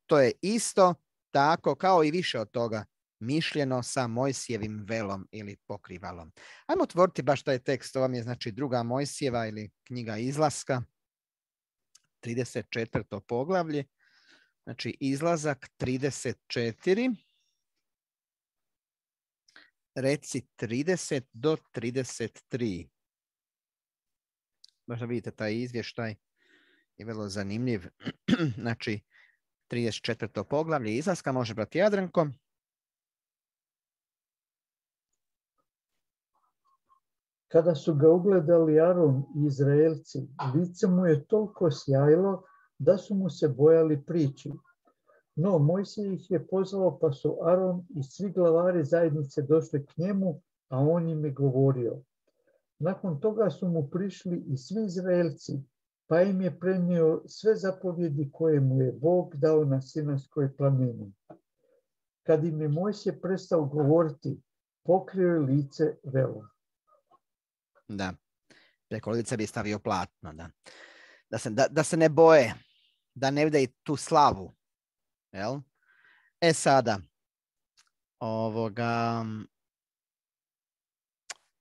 To je isto tako kao i više od toga. Mišljeno sa Mojsijevim velom ili pokrivalom. Ajmo otvoriti baš taj tekst, ovo mi je znači druga Mojsijeva ili knjiga izlaska, 34. poglavlje, znači izlazak 34, reci 30 do 33. Baš da vidite taj izvještaj je vrlo zanimljiv. <clears throat> znači, 34. poglavlje izlaska može brati Jadranko. Kada su ga ugledali Aron i Izraelci, lice mu je toliko sjajlo da su mu se bojali prići. No, Mojsije ih je pozvao pa su Aron i svi glavari zajednice došli k njemu, a on im je govorio. Nakon toga su mu prišli i svi Izraelci, pa im je prenio sve zapovjedi koje mu je Bog dao na Sinajskoj planini. Kad im je Mojsije prestao govoriti, pokrio je lice velom. Da, preko lice bi stavio platno, da. Da se, da, da se ne boje, da ne vide tu slavu. Jel? E sada, ovoga,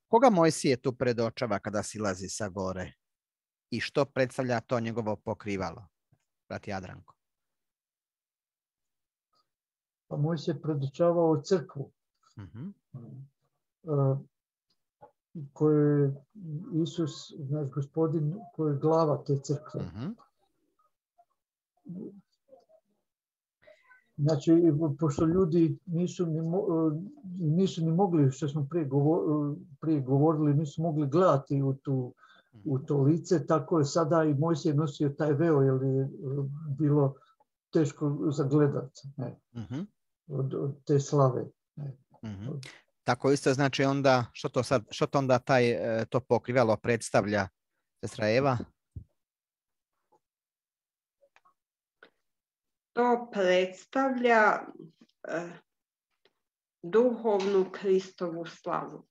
koga Mojsije tu predočava kada silazi sa gore? I što predstavlja to njegovo pokrivalo? Brat Jadranko. Pa Mojsije predočavao crkvu. Mhm. Uh, koje je Isus, naš gospodin, koji je glava te crkve. Mhm. Znači, pošto ljudi nisu ni, mo- nisu ni mogli, što smo prije, govo- prije govorili, nisu mogli gledati u, tu, u to lice, tako je sada i Mojsije nosio taj veo, jer je bilo teško za gledat ne, Mhm. od, od te slave. Mhm. Tako isto znači onda, što to, sad, što to onda taj, e, to pokrivalo predstavlja, sestra Eva? To predstavlja eh, duhovnu Kristovu slavu.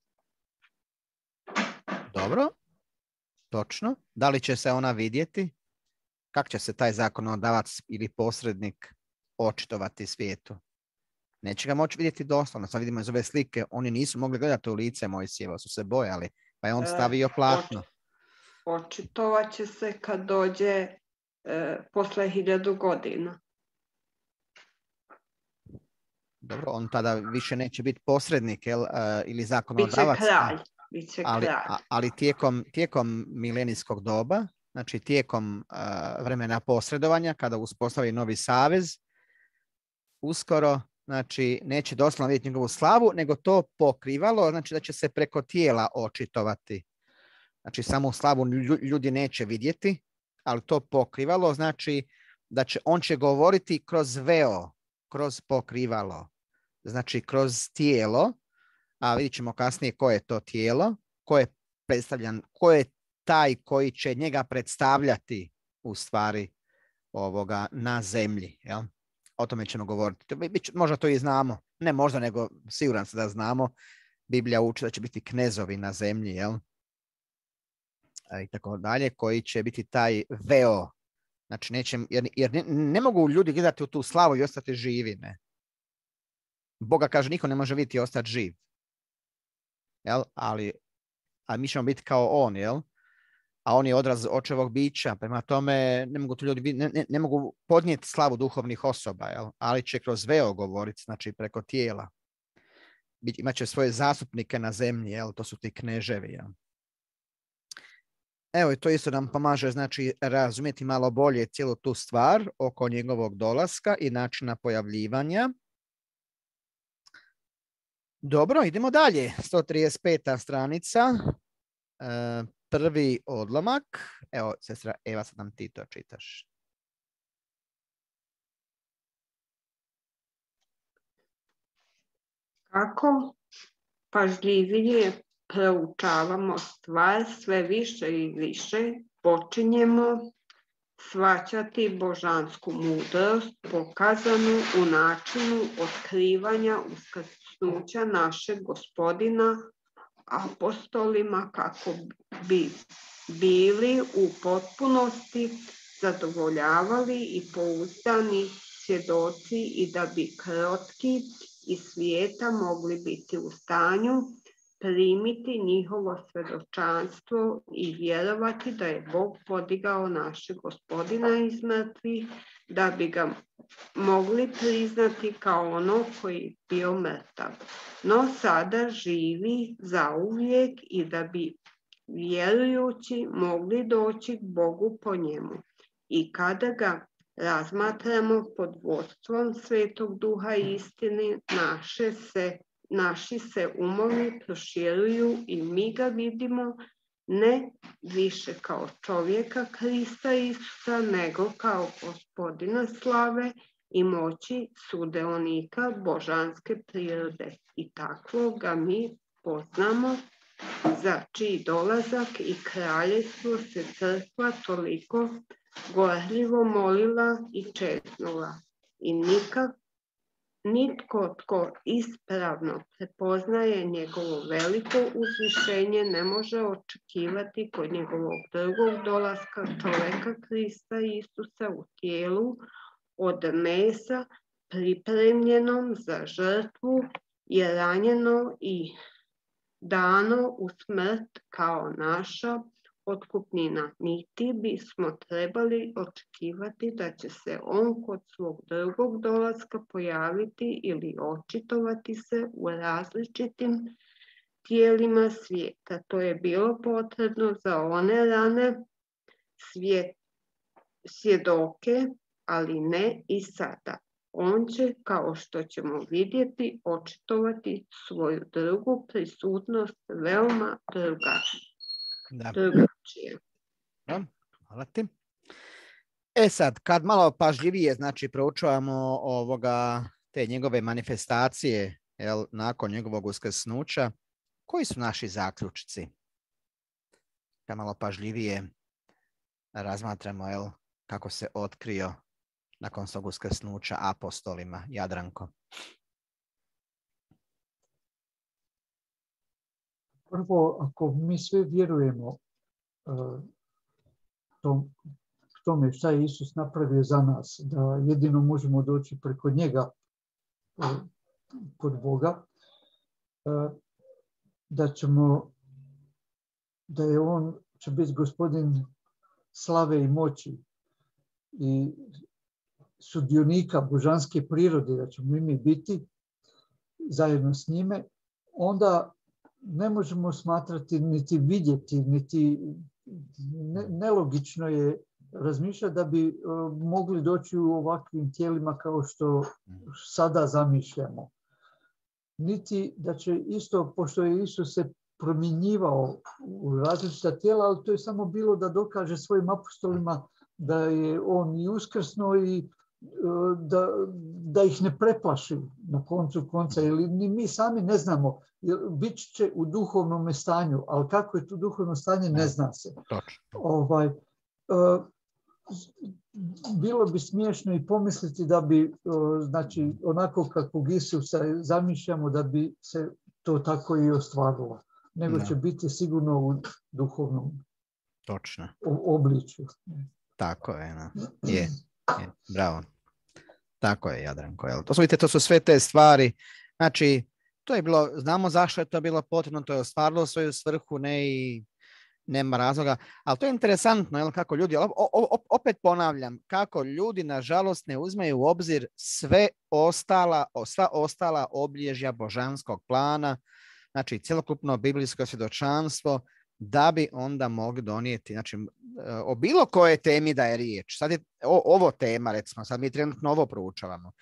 Dobro, točno. Da li će se ona vidjeti? Kako će se taj zakonodavac ili posrednik očitovati svijetu? Neće ga moći vidjeti doslovno. Sad vidimo iz ove slike, oni nisu mogli gledati u lice Mojsijeva, su se bojali. Pa je on E, stavio platno. Očitovat će se kad dođe eh, posle hiljadu godina. Dobro, on tada više neće biti posrednik jel, e, ili Biće zakonodavac. kralj. Biće ali, kralj. a- ali tijekom, tijekom milenijskog doba, znači tijekom uh, vremena posredovanja, kada uspostavi novi savez, uskoro znači, neće doslovno vidjeti njegovu slavu, nego to pokrivalo, znači da će se preko tijela očitovati. Znači, samu slavu lju- ljudi neće vidjeti, ali to pokrivalo znači da će, on će govoriti kroz veo, kroz pokrivalo, znači kroz tijelo, a vidjet ćemo kasnije koje je to tijelo, ko je predstavljan, ko je taj koji će njega predstavljati u stvari ovoga na zemlji. Jel? O tome ćemo govoriti. Možda to i znamo. Ne možda, nego siguran sam da znamo. Biblija uči da će biti knezovi na zemlji, jel? I tako dalje, koji će biti taj veo. Znači, neće, jer, jer ne, ne mogu ljudi gledati u tu slavu i ostati živi, ne. Boga kaže, niko ne može vidjeti i ostati živ. Jel? Ali, a mi ćemo biti kao on, jel? A on je odraz očevog bića, prema tome ne mogu tu ljudi ne, ne, ne mogu podnijeti slavu duhovnih osoba, jel? ali će kroz veo govoriti, znači preko tijela. Imat će svoje zastupnike na zemlji, jel? to su ti kneževi. Jel? Evo i to isto nam pomaže znači razumjeti malo bolje cijelu tu stvar oko njegovog dolaska i načina pojavljivanja. Dobro, idemo dalje. 135. stranica, e, prvi odlomak. Evo, sestra Eva, sad nam ti to čitaš. Kako pažljivije proučavamo stvar, sve više i više počinjemo svaćati božansku mudrost pokazanu u načinu otkrivanja uskrsnuća našeg gospodina apostolima kako bi bili u potpunosti zadovoljavali i pouzdani svjedoci i da bi krotki i svijeta mogli biti u stanju primiti njihovo svedočanstvo i vjerovati da je Bog podigao našeg gospodina iz mrtvih, da bi ga mogli priznati kao ono koji je bio mrtav. No sada živi zauvijek i da bi vjerujući mogli doći k Bogu po njemu. I kada ga razmatramo pod vodstvom Svetog Duha istine, naše se naši se umovi proširuju i mi ga vidimo ne više kao čovjeka Krista Isusa, nego kao gospodina slave i moći sudeonika božanske prirode. I takvo ga mi poznamo za čiji dolazak i kraljevstvo se crkva toliko gorljivo molila i česnula. I nikak Nitko tko ispravno prepoznaje njegovo veliko uzvišenje ne može očekivati kod njegovog drugog dolaska čoveka Krista Isusa u tijelu od mesa pripremljenom za žrtvu je ranjeno i dano u smrt kao naša otkupnina, niti bismo trebali očekivati da će se on kod svog drugog dolaska pojaviti ili očitovati se u različitim tijelima svijeta. To je bilo potrebno za one rane svjedoke, ali ne i sada. On će, kao što ćemo vidjeti, očitovati svoju drugu prisutnost veoma drugačije. Da. Hvala ti. E sad, kad malo pažljivije znači proučavamo ovoga, te njegove manifestacije jel, nakon njegovog uskrsnuća, koji su naši zaključci? Kad malo pažljivije razmatramo jel, kako se otkrio nakon svog uskrsnuća apostolima, Jadranko. prvo, ako mi sve vjerujemo e, tom, tome šta je Isus napravio za nas, da jedino možemo doći preko njega e, kod Boga, e, da ćemo, da je on će biti gospodin slave i moći i sudionika božanske prirode, da ćemo i mi biti zajedno s njime, onda ne možemo smatrati niti vidjeti, niti nelogično je razmišljati da bi e, mogli doći u ovakvim tijelima kao što sada zamišljamo. Niti da će isto, pošto je Isus se promjenjivao u različita tijela, ali to je samo bilo da dokaže svojim apostolima da je on i uskrsno i da, da ih ne preplaši na koncu konca, ili mi sami ne znamo, bit će u duhovnom stanju, ali kako je to duhovno stanje ne zna se. Ovaj, e, bilo bi smiješno i pomisliti da bi, e, znači, onako kako Isusa zamišljamo, da bi se to tako i ostvarilo. Nego će biti sigurno u duhovnom Točno. obličju. Tako je, je, je. Bravo. Tako je, Jadranko. Jel? To su, vidite, to su sve te stvari. Znači, to je bilo, znamo zašto je to bilo potrebno, to je ostvarilo svoju svrhu, ne i nema razloga. Ali to je interesantno, jel, kako ljudi, opet ponavljam, kako ljudi, nažalost, ne uzmeju u obzir sve ostala, sva ostala obilježja božanskog plana, znači cjelokupno biblijsko svjedočanstvo, da bi onda mogli donijeti, znači o bilo koje temi da je riječ. Sad je ovo tema, recimo, sad mi trenutno ovo proučavamo.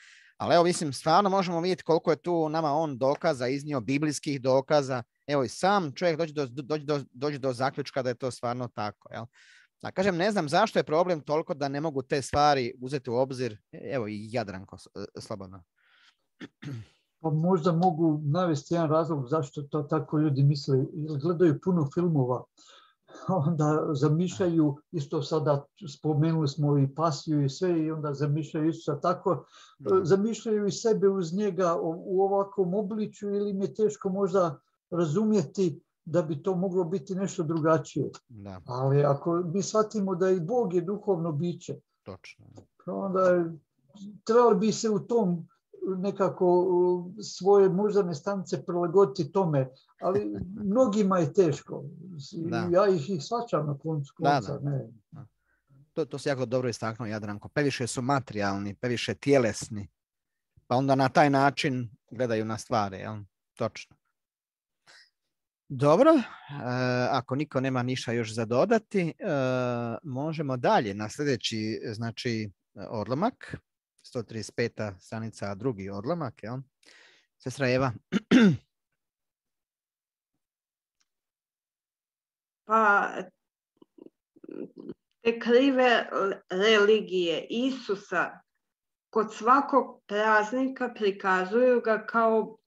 Ali evo, mislim, stvarno možemo vidjeti koliko je tu nama on dokaza, iznio biblijskih dokaza. Evo i sam čovjek dođe do, dođe do, dođe do zaključka da je to stvarno tako. Jel? A kažem, ne znam zašto je problem toliko da ne mogu te stvari uzeti u obzir. Evo i Jadranko, slobodno. Pa možda mogu navesti jedan razlog zašto to tako ljudi misle. Gledaju puno filmova, <laughs> onda zamišljaju, isto sada spomenuli smo i pasiju i sve, i onda zamišljaju isto tako, zamišljaju i sebe uz njega u ovakvom obličju ili im je teško možda razumjeti da bi to moglo biti nešto drugačije. Da. Ali ako mi shvatimo da i Bog je duhovno biće, Točno. onda trebali bi se u tom nekako svoje mužane stanice prilagoditi tome, ali <laughs> mnogima je teško. Ja ih ih svačam na koncu konca. Ne. To, to se jako dobro istaknuo, Jadranko. Previše su materijalni, previše tjelesni. Pa onda na taj način gledaju na stvari. Jel? Točno. Dobro, e, ako niko nema ništa još za dodati, e, možemo dalje na sljedeći znači, odlomak. 135. stranica, drugi odlomak. Jel? Sestra Eva. <clears throat> Pa te krive religije Isusa kod svakog praznika prikazuju ga kao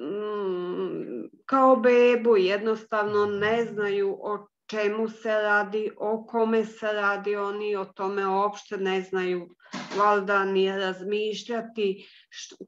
mm, kao bebu, jednostavno ne znaju o čemu se radi, o kome se radi, oni o tome uopšte ne znaju valjda ni razmišljati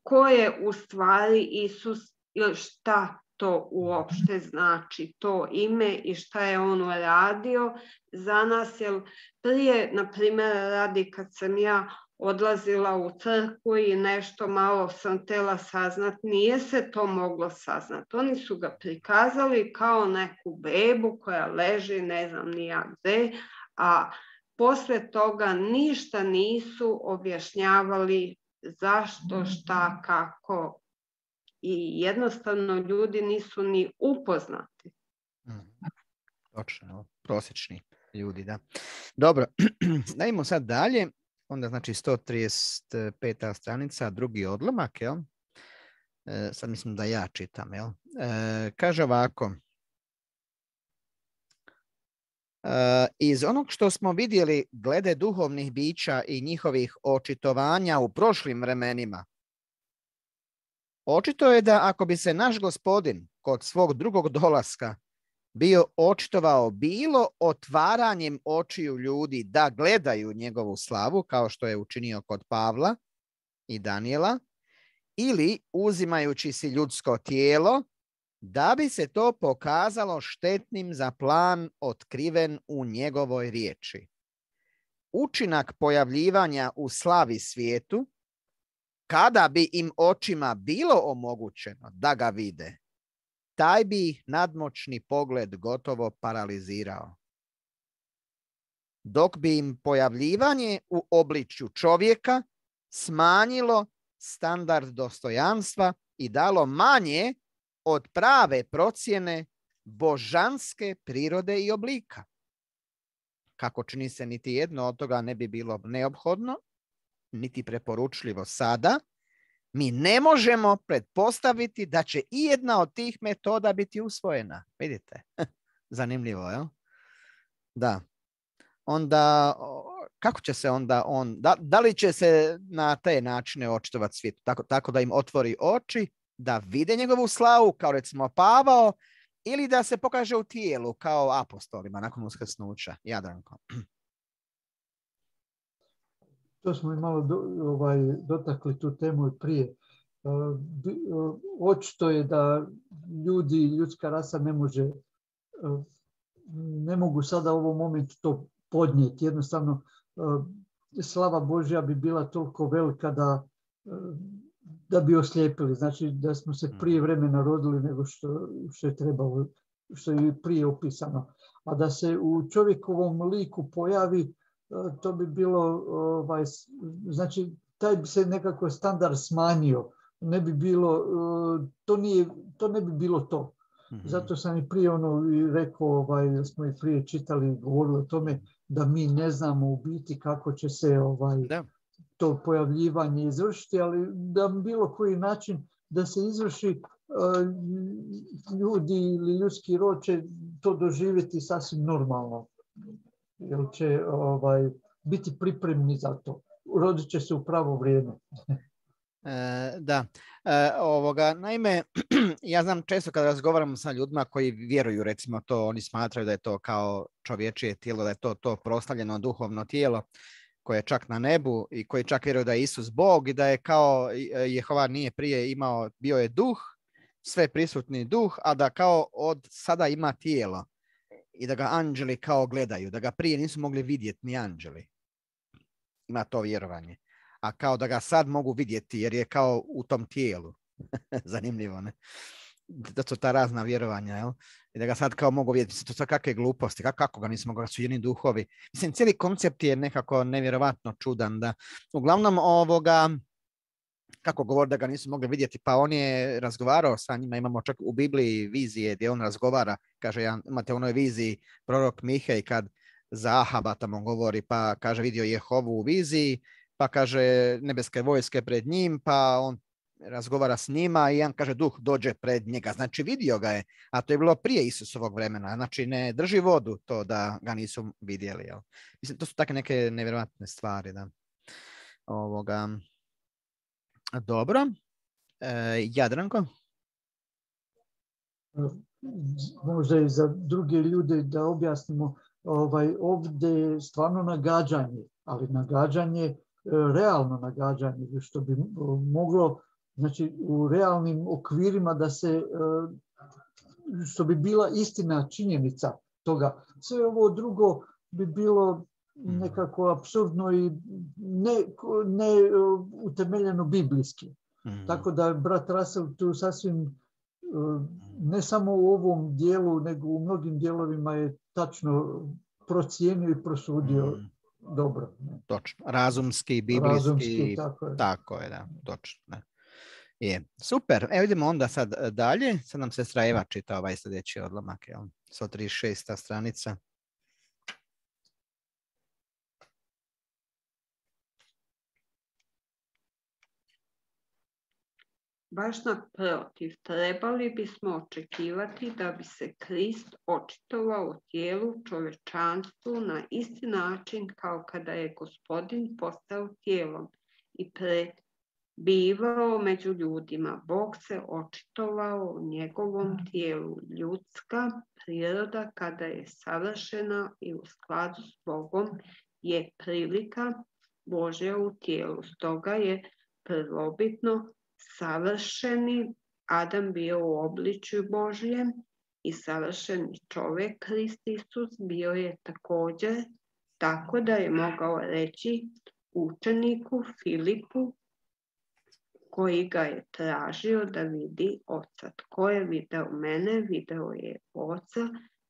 ko je u stvari Isus ili šta to uopšte znači to ime i šta je on uradio za nas. Jer prije, na primjer, radi kad sam ja odlazila u crkvu i nešto malo sam tela saznat, nije se to moglo saznat. Oni su ga prikazali kao neku bebu koja leži ne znam ni ja gde, a posle toga ništa nisu objašnjavali zašto, šta, kako i jednostavno ljudi nisu ni upoznati. Mm. Točno, prosječni ljudi, da. Dobro, <clears throat> dajmo sad dalje onda znači 135. stranica, drugi odlomak, jel? E, sad mislim da ja čitam, jel? E, kaže ovako. E, iz onog što smo vidjeli glede duhovnih bića i njihovih očitovanja u prošlim vremenima, očito je da ako bi se naš gospodin kod svog drugog dolaska bio očitovao bilo otvaranjem očiju ljudi da gledaju njegovu slavu, kao što je učinio kod Pavla i Daniela, ili uzimajući si ljudsko tijelo, da bi se to pokazalo štetnim za plan otkriven u njegovoj riječi. Učinak pojavljivanja u slavi svijetu, kada bi im očima bilo omogućeno da ga vide, taj bi nadmoćni pogled gotovo paralizirao. Dok bi im pojavljivanje u obličju čovjeka smanjilo standard dostojanstva i dalo manje od prave procjene božanske prirode i oblika. Kako čini se, niti jedno od toga ne bi bilo neophodno, niti preporučljivo sada, mi ne možemo pretpostaviti da će i jedna od tih metoda biti usvojena. Vidite, <laughs> zanimljivo, je Da. Onda, kako će se onda on, da, da li će se na te načine očitovati svijet? Tako, tako da im otvori oči, da vide njegovu slavu, kao recimo Pavao, ili da se pokaže u tijelu, kao apostolima nakon uskrsnuća. Jadranko. <clears throat> to smo i malo ovaj, dotakli tu temu i prije. E, e, očito je da ljudi, ljudska rasa ne može, e, ne mogu sada u ovom momentu to podnijeti. Jednostavno, slava Božja bi bila toliko velika da, da bi oslijepili. Znači da smo se prije vremena rodili nego što, što je trebalo, što je prije opisano. A da se u čovjekovom liku pojavi to bi bilo, ovaj, znači taj bi se nekako standard smanjio. Ne bi bilo, e, to, nije, to ne bi bilo to. Mhm. Zato sam i prije ono i rekao, ovaj, smo i prije čitali i govorili o tome da mi ne znamo u biti kako će se ovaj, to pojavljivanje izvršiti, ali da bilo koji način da se izvrši e, ljudi ili ljudski rod će to doživjeti sasvim normalno jer će ovaj, biti pripremni za to. Rodit će se u pravo vrijeme. E, da, e, ovoga, naime, <clears throat> ja znam često kada razgovaram sa ljudima koji vjeruju, recimo to, oni smatraju da je to kao čovječije tijelo, da je to to proslavljeno duhovno tijelo koje je čak na nebu i koji čak vjeruju da je Isus Bog i da je kao Jehova nije prije imao, bio je duh, sve prisutni duh, a da kao od sada ima tijelo i da ga anđeli kao gledaju, da ga prije nisu mogli vidjeti ni anđeli. Ima to vjerovanje. a kao da ga sad mogu vidjeti jer je kao u tom tijelu. <laughs> Zanimljivo, ne? Da su ta razna vjerovanja, jel? I da ga sad kao mogu vidjeti. To su kakve gluposti, kako, kako ga nismo mogli, su jedni duhovi. Mislim, cijeli koncept je nekako nevjerovatno čudan. Da. Uglavnom, ovoga, kako govori da ga nisu mogli vidjeti, pa on je razgovarao sa njima, imamo čak u Bibliji vizije gdje on razgovara, kaže, imate u onoj viziji prorok Mihej kad za Ahaba tamo govori, pa kaže vidio Jehovu u viziji, pa kaže nebeske vojske pred njim, pa on razgovara s njima i jedan kaže duh dođe pred njega. Znači vidio ga je, a to je bilo prije Isusovog vremena. Znači ne drži vodu to da ga nisu vidjeli. Jel? Mislim, to su takve neke nevjerojatne stvari. Da. Ovoga. Dobro. E, Jadranko? Možda i za druge ljude da objasnimo. Ovaj, ovdje je stvarno nagađanje, ali nagađanje, e, realno nagađanje, što bi moglo znači, u realnim okvirima da se, e, što bi bila istina činjenica toga. Sve ovo drugo bi bilo. Nekako absurdno i ne, ne e, utemeljeno biblijski. Mhm. Tako da brat Russell tu sasvim e, ne samo u ovom dijelu, nego u mnogim dijelovima je tačno procijenio i prosudio mhm. dobro. Točno. Razumski, biblijski. tako je. Tako je, da. Točno. Je. Super. Evo idemo onda sad e, dalje. Sad nam se Eva čita ovaj sljedeći odlomak. 136. stranica. Baš naprotiv, trebali bismo očekivati da bi se Krist očitovao u tijelu čovečanstvu na isti način kao kada je gospodin postao tijelom i prebivao među ljudima. Bog se očitovao u njegovom tijelu. Ljudska priroda kada je savršena i u skladu s Bogom je prilika Božja u tijelu. Stoga je prvobitno savršeni Adam bio u obličju Božjem i savršeni čovjek Krist Isus bio je također tako da je mogao reći učeniku Filipu koji ga je tražio da vidi oca. Tko je video mene, video je oca,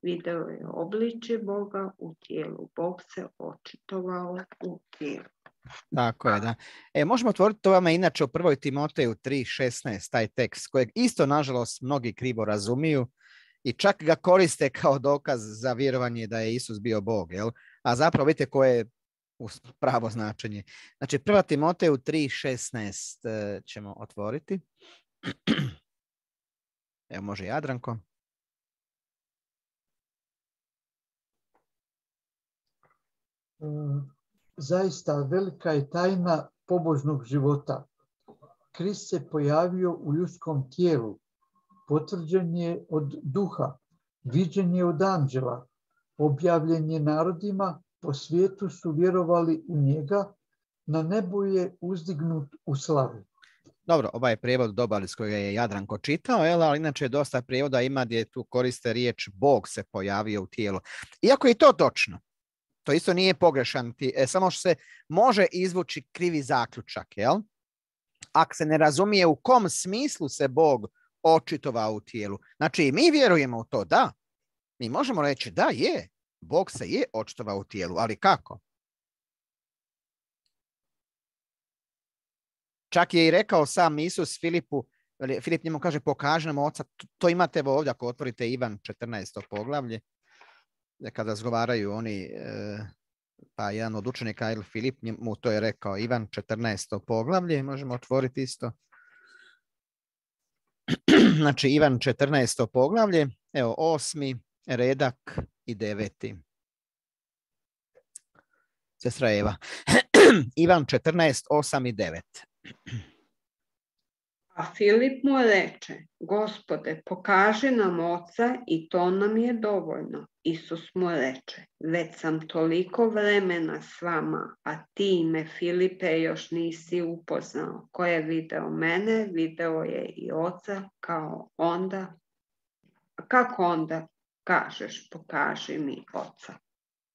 video je obličje Boga u tijelu. Bog se očitovao u tijelu. Tako je, da. E, možemo otvoriti to vama inače u prvoj Timoteju 3.16, taj tekst, kojeg isto, nažalost, mnogi krivo razumiju i čak ga koriste kao dokaz za vjerovanje da je Isus bio Bog, jel? A zapravo vidite koje je pravo značenje. Znači, prva Timoteju 3.16 e, ćemo otvoriti. <clears throat> Evo, može Jadranko. Mm zaista velika je tajna pobožnog života. Krist se pojavio u ljudskom tijelu, potvrđen je od duha, viđen je od anđela, objavljen je narodima, po svijetu su vjerovali u njega, na nebu je uzdignut u slavi. Dobro, ovaj je prijevod dobar iz kojega je Jadranko čitao, ali inače dosta prijevoda ima gdje tu koriste riječ Bog se pojavio u tijelu. Iako je to točno, to isto nije pogrešan, e, samo što se može izvući krivi zaključak, jel? Ako se ne razumije u kom smislu se Bog očitovao u tijelu. Znači, mi vjerujemo u to, da. Mi možemo reći, da, je. Bog se je očitovao u tijelu, ali kako? Čak je i rekao sam Isus Filipu, Filip njemu kaže, pokaži nam oca, to imate ovdje ako otvorite Ivan 14. poglavlje, kad razgovaraju oni, e, pa jedan od učenika ili Filip mu to je rekao, Ivan 14. poglavlje, možemo otvoriti isto. <clears throat> Znači Ivan 14. poglavlje, evo osmi, redak i deveti. Sestra Eva. <clears throat> Ivan 14, 8 i 9. <clears throat> A Filip mu reče, gospode, pokaži nam oca i to nam je dovoljno. Isus mu reče, već sam toliko vremena s vama, a ti me Filipe još nisi upoznao. Ko je video mene, video je i oca kao onda. Kako onda kažeš, pokaži mi oca?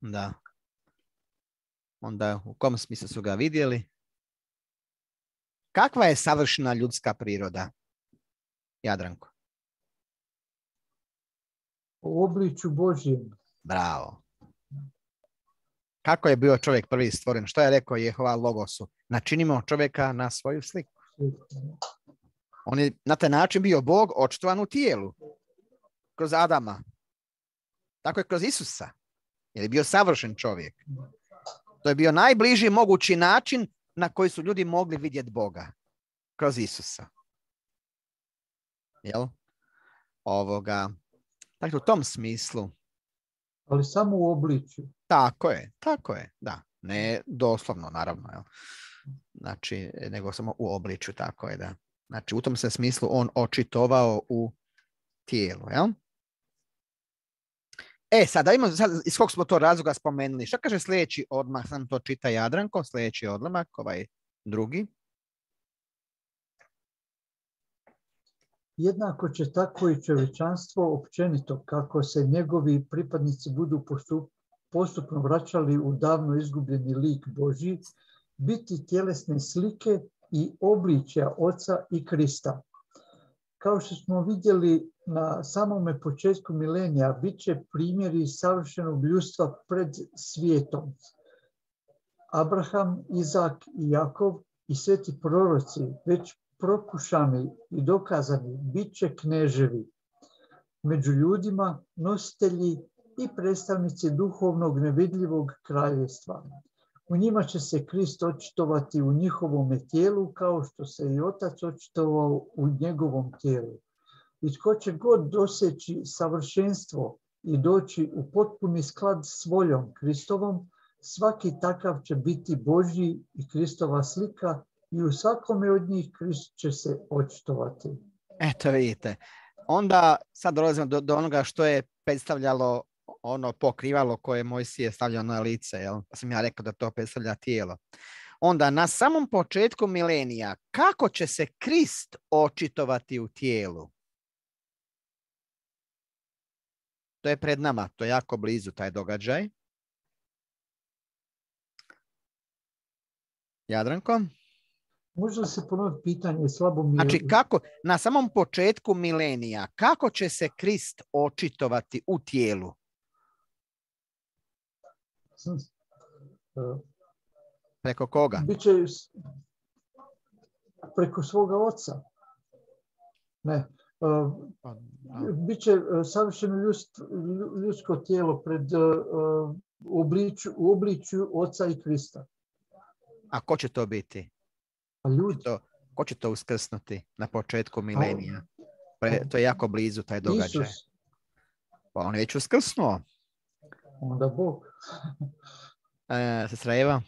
Da. Onda u kom smislu su ga vidjeli? Kakva je savršena ljudska priroda? Jadranko. U obliču Božjem. Bravo. Kako je bio čovjek prvi stvoren? Što je rekao Jehova Logosu? Načinimo čovjeka na svoju sliku. On je na taj način bio Bog očitovan u tijelu. Kroz Adama. Tako je kroz Isusa. Jer je bio savršen čovjek. To je bio najbliži mogući način na koji su ljudi mogli vidjeti Boga. Kroz Isusa. Jel? Ovoga. Dakle, u tom smislu. Ali samo u obliču. Tako je, tako je, da. Ne doslovno, naravno. Jel? Znači, nego samo u obliču, tako je, da. Znači, u tom se smislu on očitovao u tijelu, jel? E, sada imamo, sad, iz kog smo to razloga spomenuli. Što kaže sljedeći odmah, sam to čita Jadranko, sljedeći odlomak, ovaj drugi. Jednako će tako i čovječanstvo općenito, kako se njegovi pripadnici budu postupno vraćali u davno izgubljeni lik Boži, biti tjelesne slike i obličja Oca i Krista. Kao što smo vidjeli na samome početku milenija, bit će primjeri savršenog ljudstva pred svijetom. Abraham, Izak i Jakov i sveti proroci, već prokušani i dokazani, bit će kneževi. Među ljudima nositelji i predstavnici duhovnog nevidljivog kraljevstva. U njima će se Krist očitovati u njihovom tijelu kao što se i Otac očitovao u njegovom tijelu. I tko će god doseći savršenstvo i doći u potpuni sklad s voljom Kristovom, svaki takav će biti Božji i Kristova slika i u svakome od njih Krist će se očitovati. Eto vidite. Onda sad dolazimo do, do onoga što je predstavljalo ono pokrivalo koje Mojsije stavljao na lice, jel? Pa sam ja rekao da to predstavlja tijelo. Onda na samom početku milenija, kako će se Krist očitovati u tijelu? To je pred nama, to je jako blizu taj događaj. Jadranko? Može se ponoviti pitanje, slabo mi Znači, kako, na samom početku milenija, kako će se Krist očitovati u tijelu? Preko koga? Biće preko svoga oca. Ne. Pa, Biće savršeno ljudsko tijelo pred u obliču, u obliču oca i Krista. A ko će to biti? A ljudi. To, ko će to uskrsnuti na početku milenija? Pre, to je jako blizu taj događaj. Isus. Pa on je već uskrsnuo. Onda Bog. E, sestra Eva?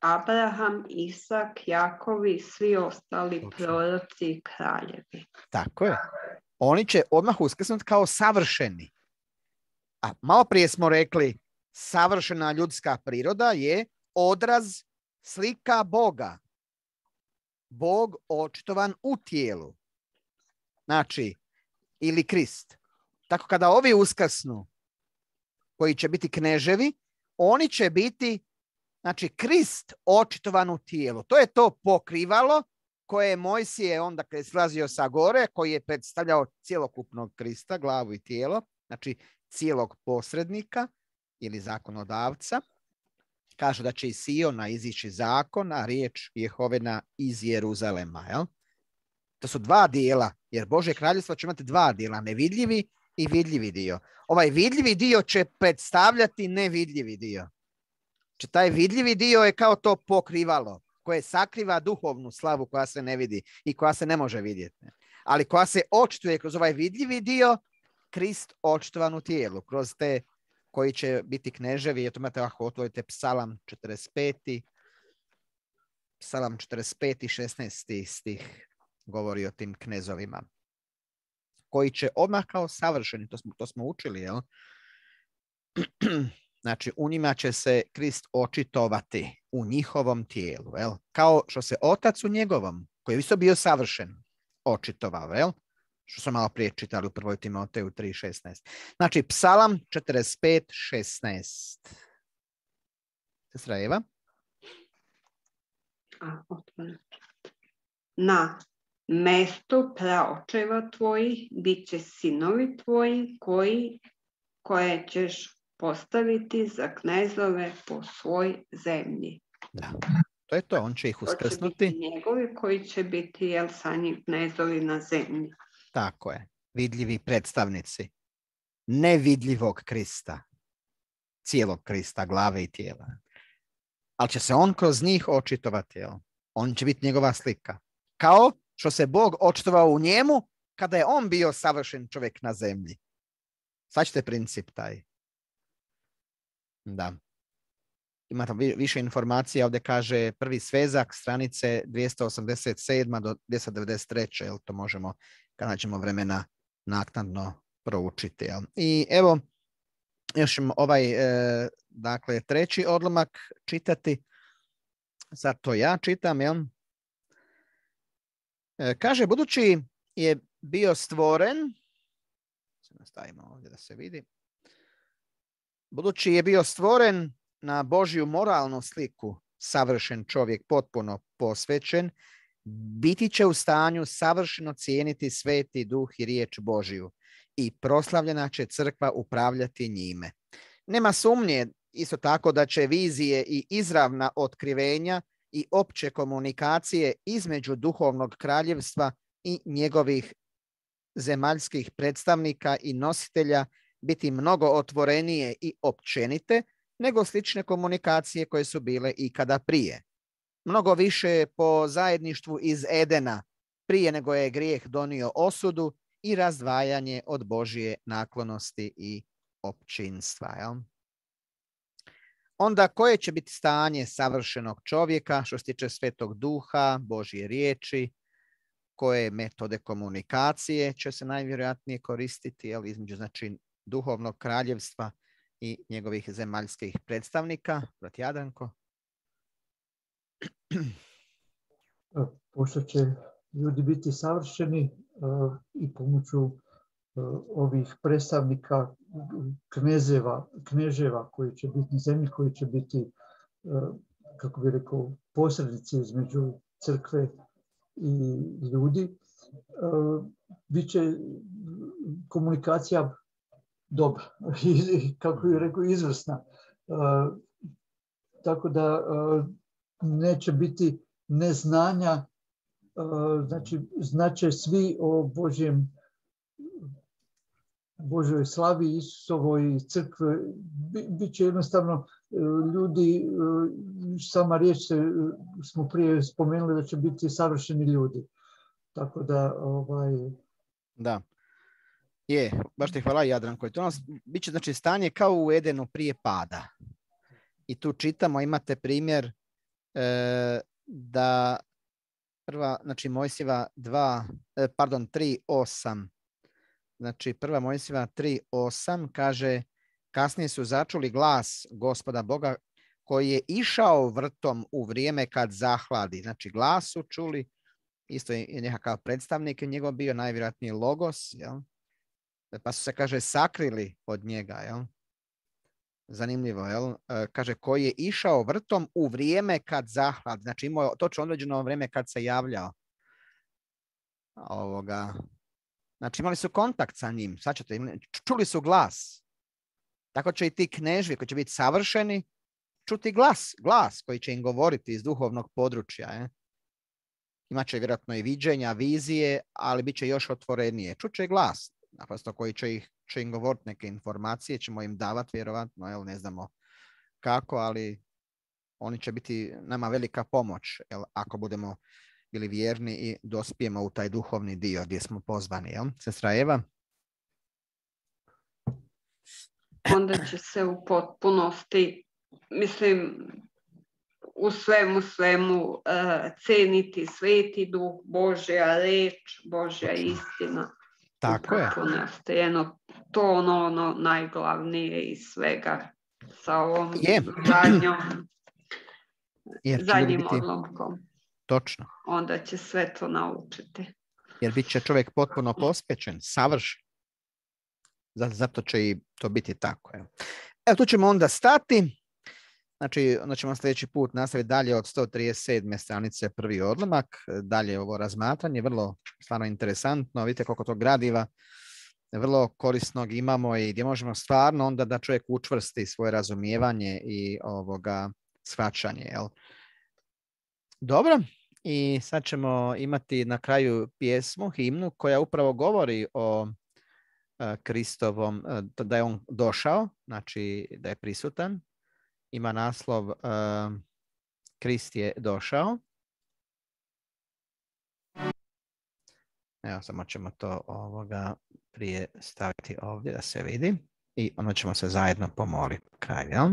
Abraham, Isak, Jakov i svi ostali Točno. proroci i kraljevi. Tako je. Oni će odmah uskrsnuti kao savršeni. A malo prije smo rekli, savršena ljudska priroda je odraz slika Boga. Bog očitovan u tijelu. Znači, ili Krist. Tako kada ovi uskrsnu, koji će biti kneževi, oni će biti, znači, Krist očitovan u tijelu. To je to pokrivalo koje je Mojsije onda kad je slazio sa gore, koji je predstavljao cjelokupnog Krista, glavu i tijelo, znači cijelog posrednika ili zakonodavca. Kaže da će iz Siona izići zakon, a riječ Jehovena iz Jeruzalema. Jel? To su dva dijela, jer Bože kraljevstvo će imati dva dijela, nevidljivi i vidljivi dio. Ovaj vidljivi dio će predstavljati nevidljivi dio. Znači, taj vidljivi dio je kao to pokrivalo, koje sakriva duhovnu slavu koja se ne vidi i koja se ne može vidjeti. Ali koja se očituje kroz ovaj vidljivi dio, Krist očitovan u tijelu, kroz te koji će biti kneževi. Eto imate ako otvorite psalam 45. Psalam 45 i 16 stih govori o tim knezovima. Koji će odmah kao savršeni, to smo, to smo učili, jel? <clears throat> Znači, u njima će se Krist očitovati u njihovom tijelu, jel? Kao što se otac u njegovom, koji je isto bio savršen, očitovao, jel? Što smo malo prije čitali u prvoj Timoteju 3.16. Znači, psalam 45.16. Sestra Eva? A, Na mesto praočeva tvojih bit će sinovi tvoji koji, koje ćeš postaviti za knezove po svoj zemlji. Da, to je to, on će ih uskrsnuti. To će biti njegovi koji će biti jel, sa njih knezovi na zemlji. Tako je, vidljivi predstavnici nevidljivog Krista, cijelog Krista, glave i tijela. Ali će se on kroz njih očitovati, jel? on će biti njegova slika. Kao što se Bog očitovao u njemu kada je on bio savršen čovjek na zemlji. Svaćete princip taj. Da. Imate više informacija, ovdje kaže prvi svezak stranice 287. do 293. Jel to možemo, kada ćemo vremena naknadno proučiti. Jel? I evo, još ćemo ovaj, e, dakle, treći odlomak čitati. Sad to ja čitam, jel? E, kaže, budući je bio stvoren, stavimo ovdje da se vidi, budući je bio stvoren na Božju moralnu sliku, savršen čovjek, potpuno posvećen, biti će u stanju savršeno cijeniti sveti duh i riječ Božiju i proslavljena će crkva upravljati njime. Nema sumnje isto tako da će vizije i izravna otkrivenja i opće komunikacije između duhovnog kraljevstva i njegovih zemaljskih predstavnika i nositelja biti mnogo otvorenije i općenite nego slične komunikacije koje su bile i kada prije. Mnogo više po zajedništvu iz Edena prije nego je grijeh donio osudu i razdvajanje od Božije naklonosti i općinstva. Jel? Onda koje će biti stanje savršenog čovjeka što se tiče svetog duha, Božje riječi, koje metode komunikacije će se najvjerojatnije koristiti jel, između znači, duhovnog kraljevstva i njegovih zemaljskih predstavnika. Brat Jadranko. Pošto će ljudi biti savršeni i pomoću ovih predstavnika knezeva, kneževa koji će biti na zemlji, koji će biti, kako bi rekao, posrednici između crkve i ljudi, bit će komunikacija dobra, <laughs> kako bi rekao, izvrsna. Tako da neće biti neznanja, znači znače svi o Božjem Božoj slavi Isusovoj crkve, bit jednostavno e, ljudi, e, sama riječ se, e, smo prije spomenuli da će biti savršeni ljudi. Tako da, ovaj... Da. Je, baš ti hvala Jadranko. To nas, bit će znači, stanje kao u Edenu prije pada. I tu čitamo, imate primjer da prva, znači Mojsjeva 2, pardon, 3.8 Znači, prva Mojsijeva 3.8 kaže, kasnije su začuli glas gospoda Boga koji je išao vrtom u vrijeme kad zahladi. Znači, glas su čuli, isto je nekakav predstavnik, njegov bio najvjerojatniji logos, jel? Pa su se, kaže, sakrili od njega. Jel? Zanimljivo, jel? E, kaže, koji je išao vrtom u vrijeme kad zahladi. Znači, imao točno određeno vrijeme kad se javljao. Ovoga, Znači imali su kontakt sa njim, ćete, čuli su glas. Tako će i ti knežvi koji će biti savršeni čuti glas, glas koji će im govoriti iz duhovnog područja. Je. Imaće vjerojatno i viđenja, vizije, ali bit će još otvorenije. Čuće glas, naprosto koji će, ih, će im govoriti neke informacije, ćemo im davati vjerovatno, jel, ne znamo kako, ali oni će biti nama velika pomoć jel, ako budemo bili vjerni i dospijemo u taj duhovni dio gdje smo pozvani. Jel? Sestra Eva? Onda će se u potpunosti, mislim, u svemu svemu uh, ceniti sveti duh, Božja reč, Božja istina. Tako je. Jedno, to ono, ono najglavnije iz svega sa ovom je. zadnjom, zadnjim odlomkom. Točno. Onda će sve to naučiti. Jer bit će čovjek potpuno posvećen, savršen. Zato će i to biti tako. Evo tu ćemo onda stati. Znači, onda ćemo sljedeći put nastaviti dalje od 137. stranice prvi odlomak, dalje ovo razmatranje, vrlo stvarno interesantno, vidite koliko to gradiva vrlo korisnog imamo i gdje možemo stvarno onda da čovjek učvrsti svoje razumijevanje i ovoga shvaćanje. Jel? Dobro, i sad ćemo imati na kraju pjesmu, himnu koja upravo govori o e, Kristovom, e, da je on došao, znači da je prisutan. Ima naslov Krist je došao. Evo, samo ćemo to ovoga prije staviti ovdje da se vidi i onda ćemo se zajedno pomoliti kraj, jel?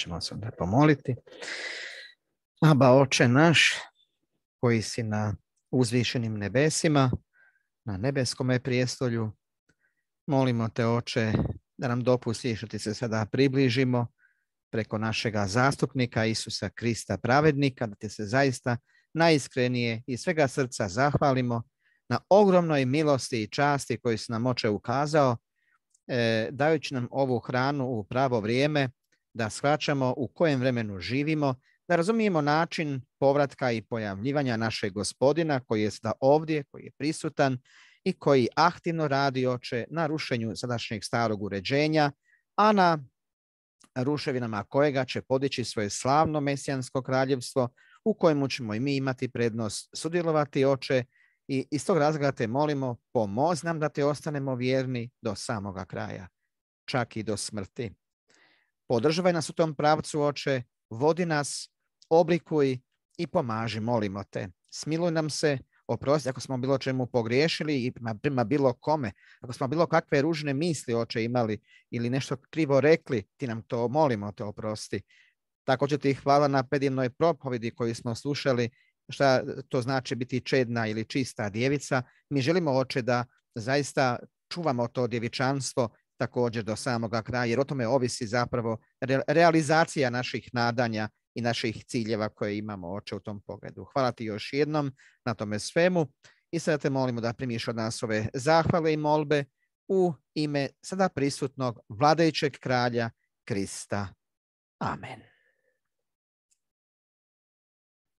Ćemo se onda pomoliti. Aba, oče naš, koji si na uzvišenim nebesima, na nebeskome prijestolju, molimo te, oče, da nam dopustiš da ti se sada približimo preko našega zastupnika Isusa Krista pravednika, da ti se zaista najiskrenije i svega srca zahvalimo na ogromnoj milosti i časti koju si nam oče ukazao, e, dajući nam ovu hranu u pravo vrijeme, da shvaćamo u kojem vremenu živimo, da razumijemo način povratka i pojavljivanja našeg gospodina koji je sada ovdje, koji je prisutan i koji aktivno radi oče na rušenju sadašnjeg starog uređenja, a na ruševinama kojega će podići svoje slavno mesijansko kraljevstvo u kojemu ćemo i mi imati prednost sudjelovati oče i iz tog razloga te molimo pomoz nam da te ostanemo vjerni do samoga kraja, čak i do smrti. Podržavaj nas u tom pravcu oče, vodi nas, oblikuj i pomaži, molimo te. Smiluj nam se, oprosti ako smo bilo čemu pogriješili i prema bilo kome, ako smo bilo kakve ružne misli oče imali ili nešto krivo rekli, ti nam to molimo te oprosti. Također ti hvala na predivnoj propovedi koju smo slušali, šta to znači biti čedna ili čista djevica. Mi želimo oče da zaista čuvamo to djevičanstvo također do samoga kraja, jer o tome ovisi zapravo realizacija naših nadanja i naših ciljeva koje imamo oče u tom pogledu. Hvala ti još jednom na tome svemu i sada te molimo da primiš od nas ove zahvale i molbe u ime sada prisutnog vladajućeg kralja Krista. Amen.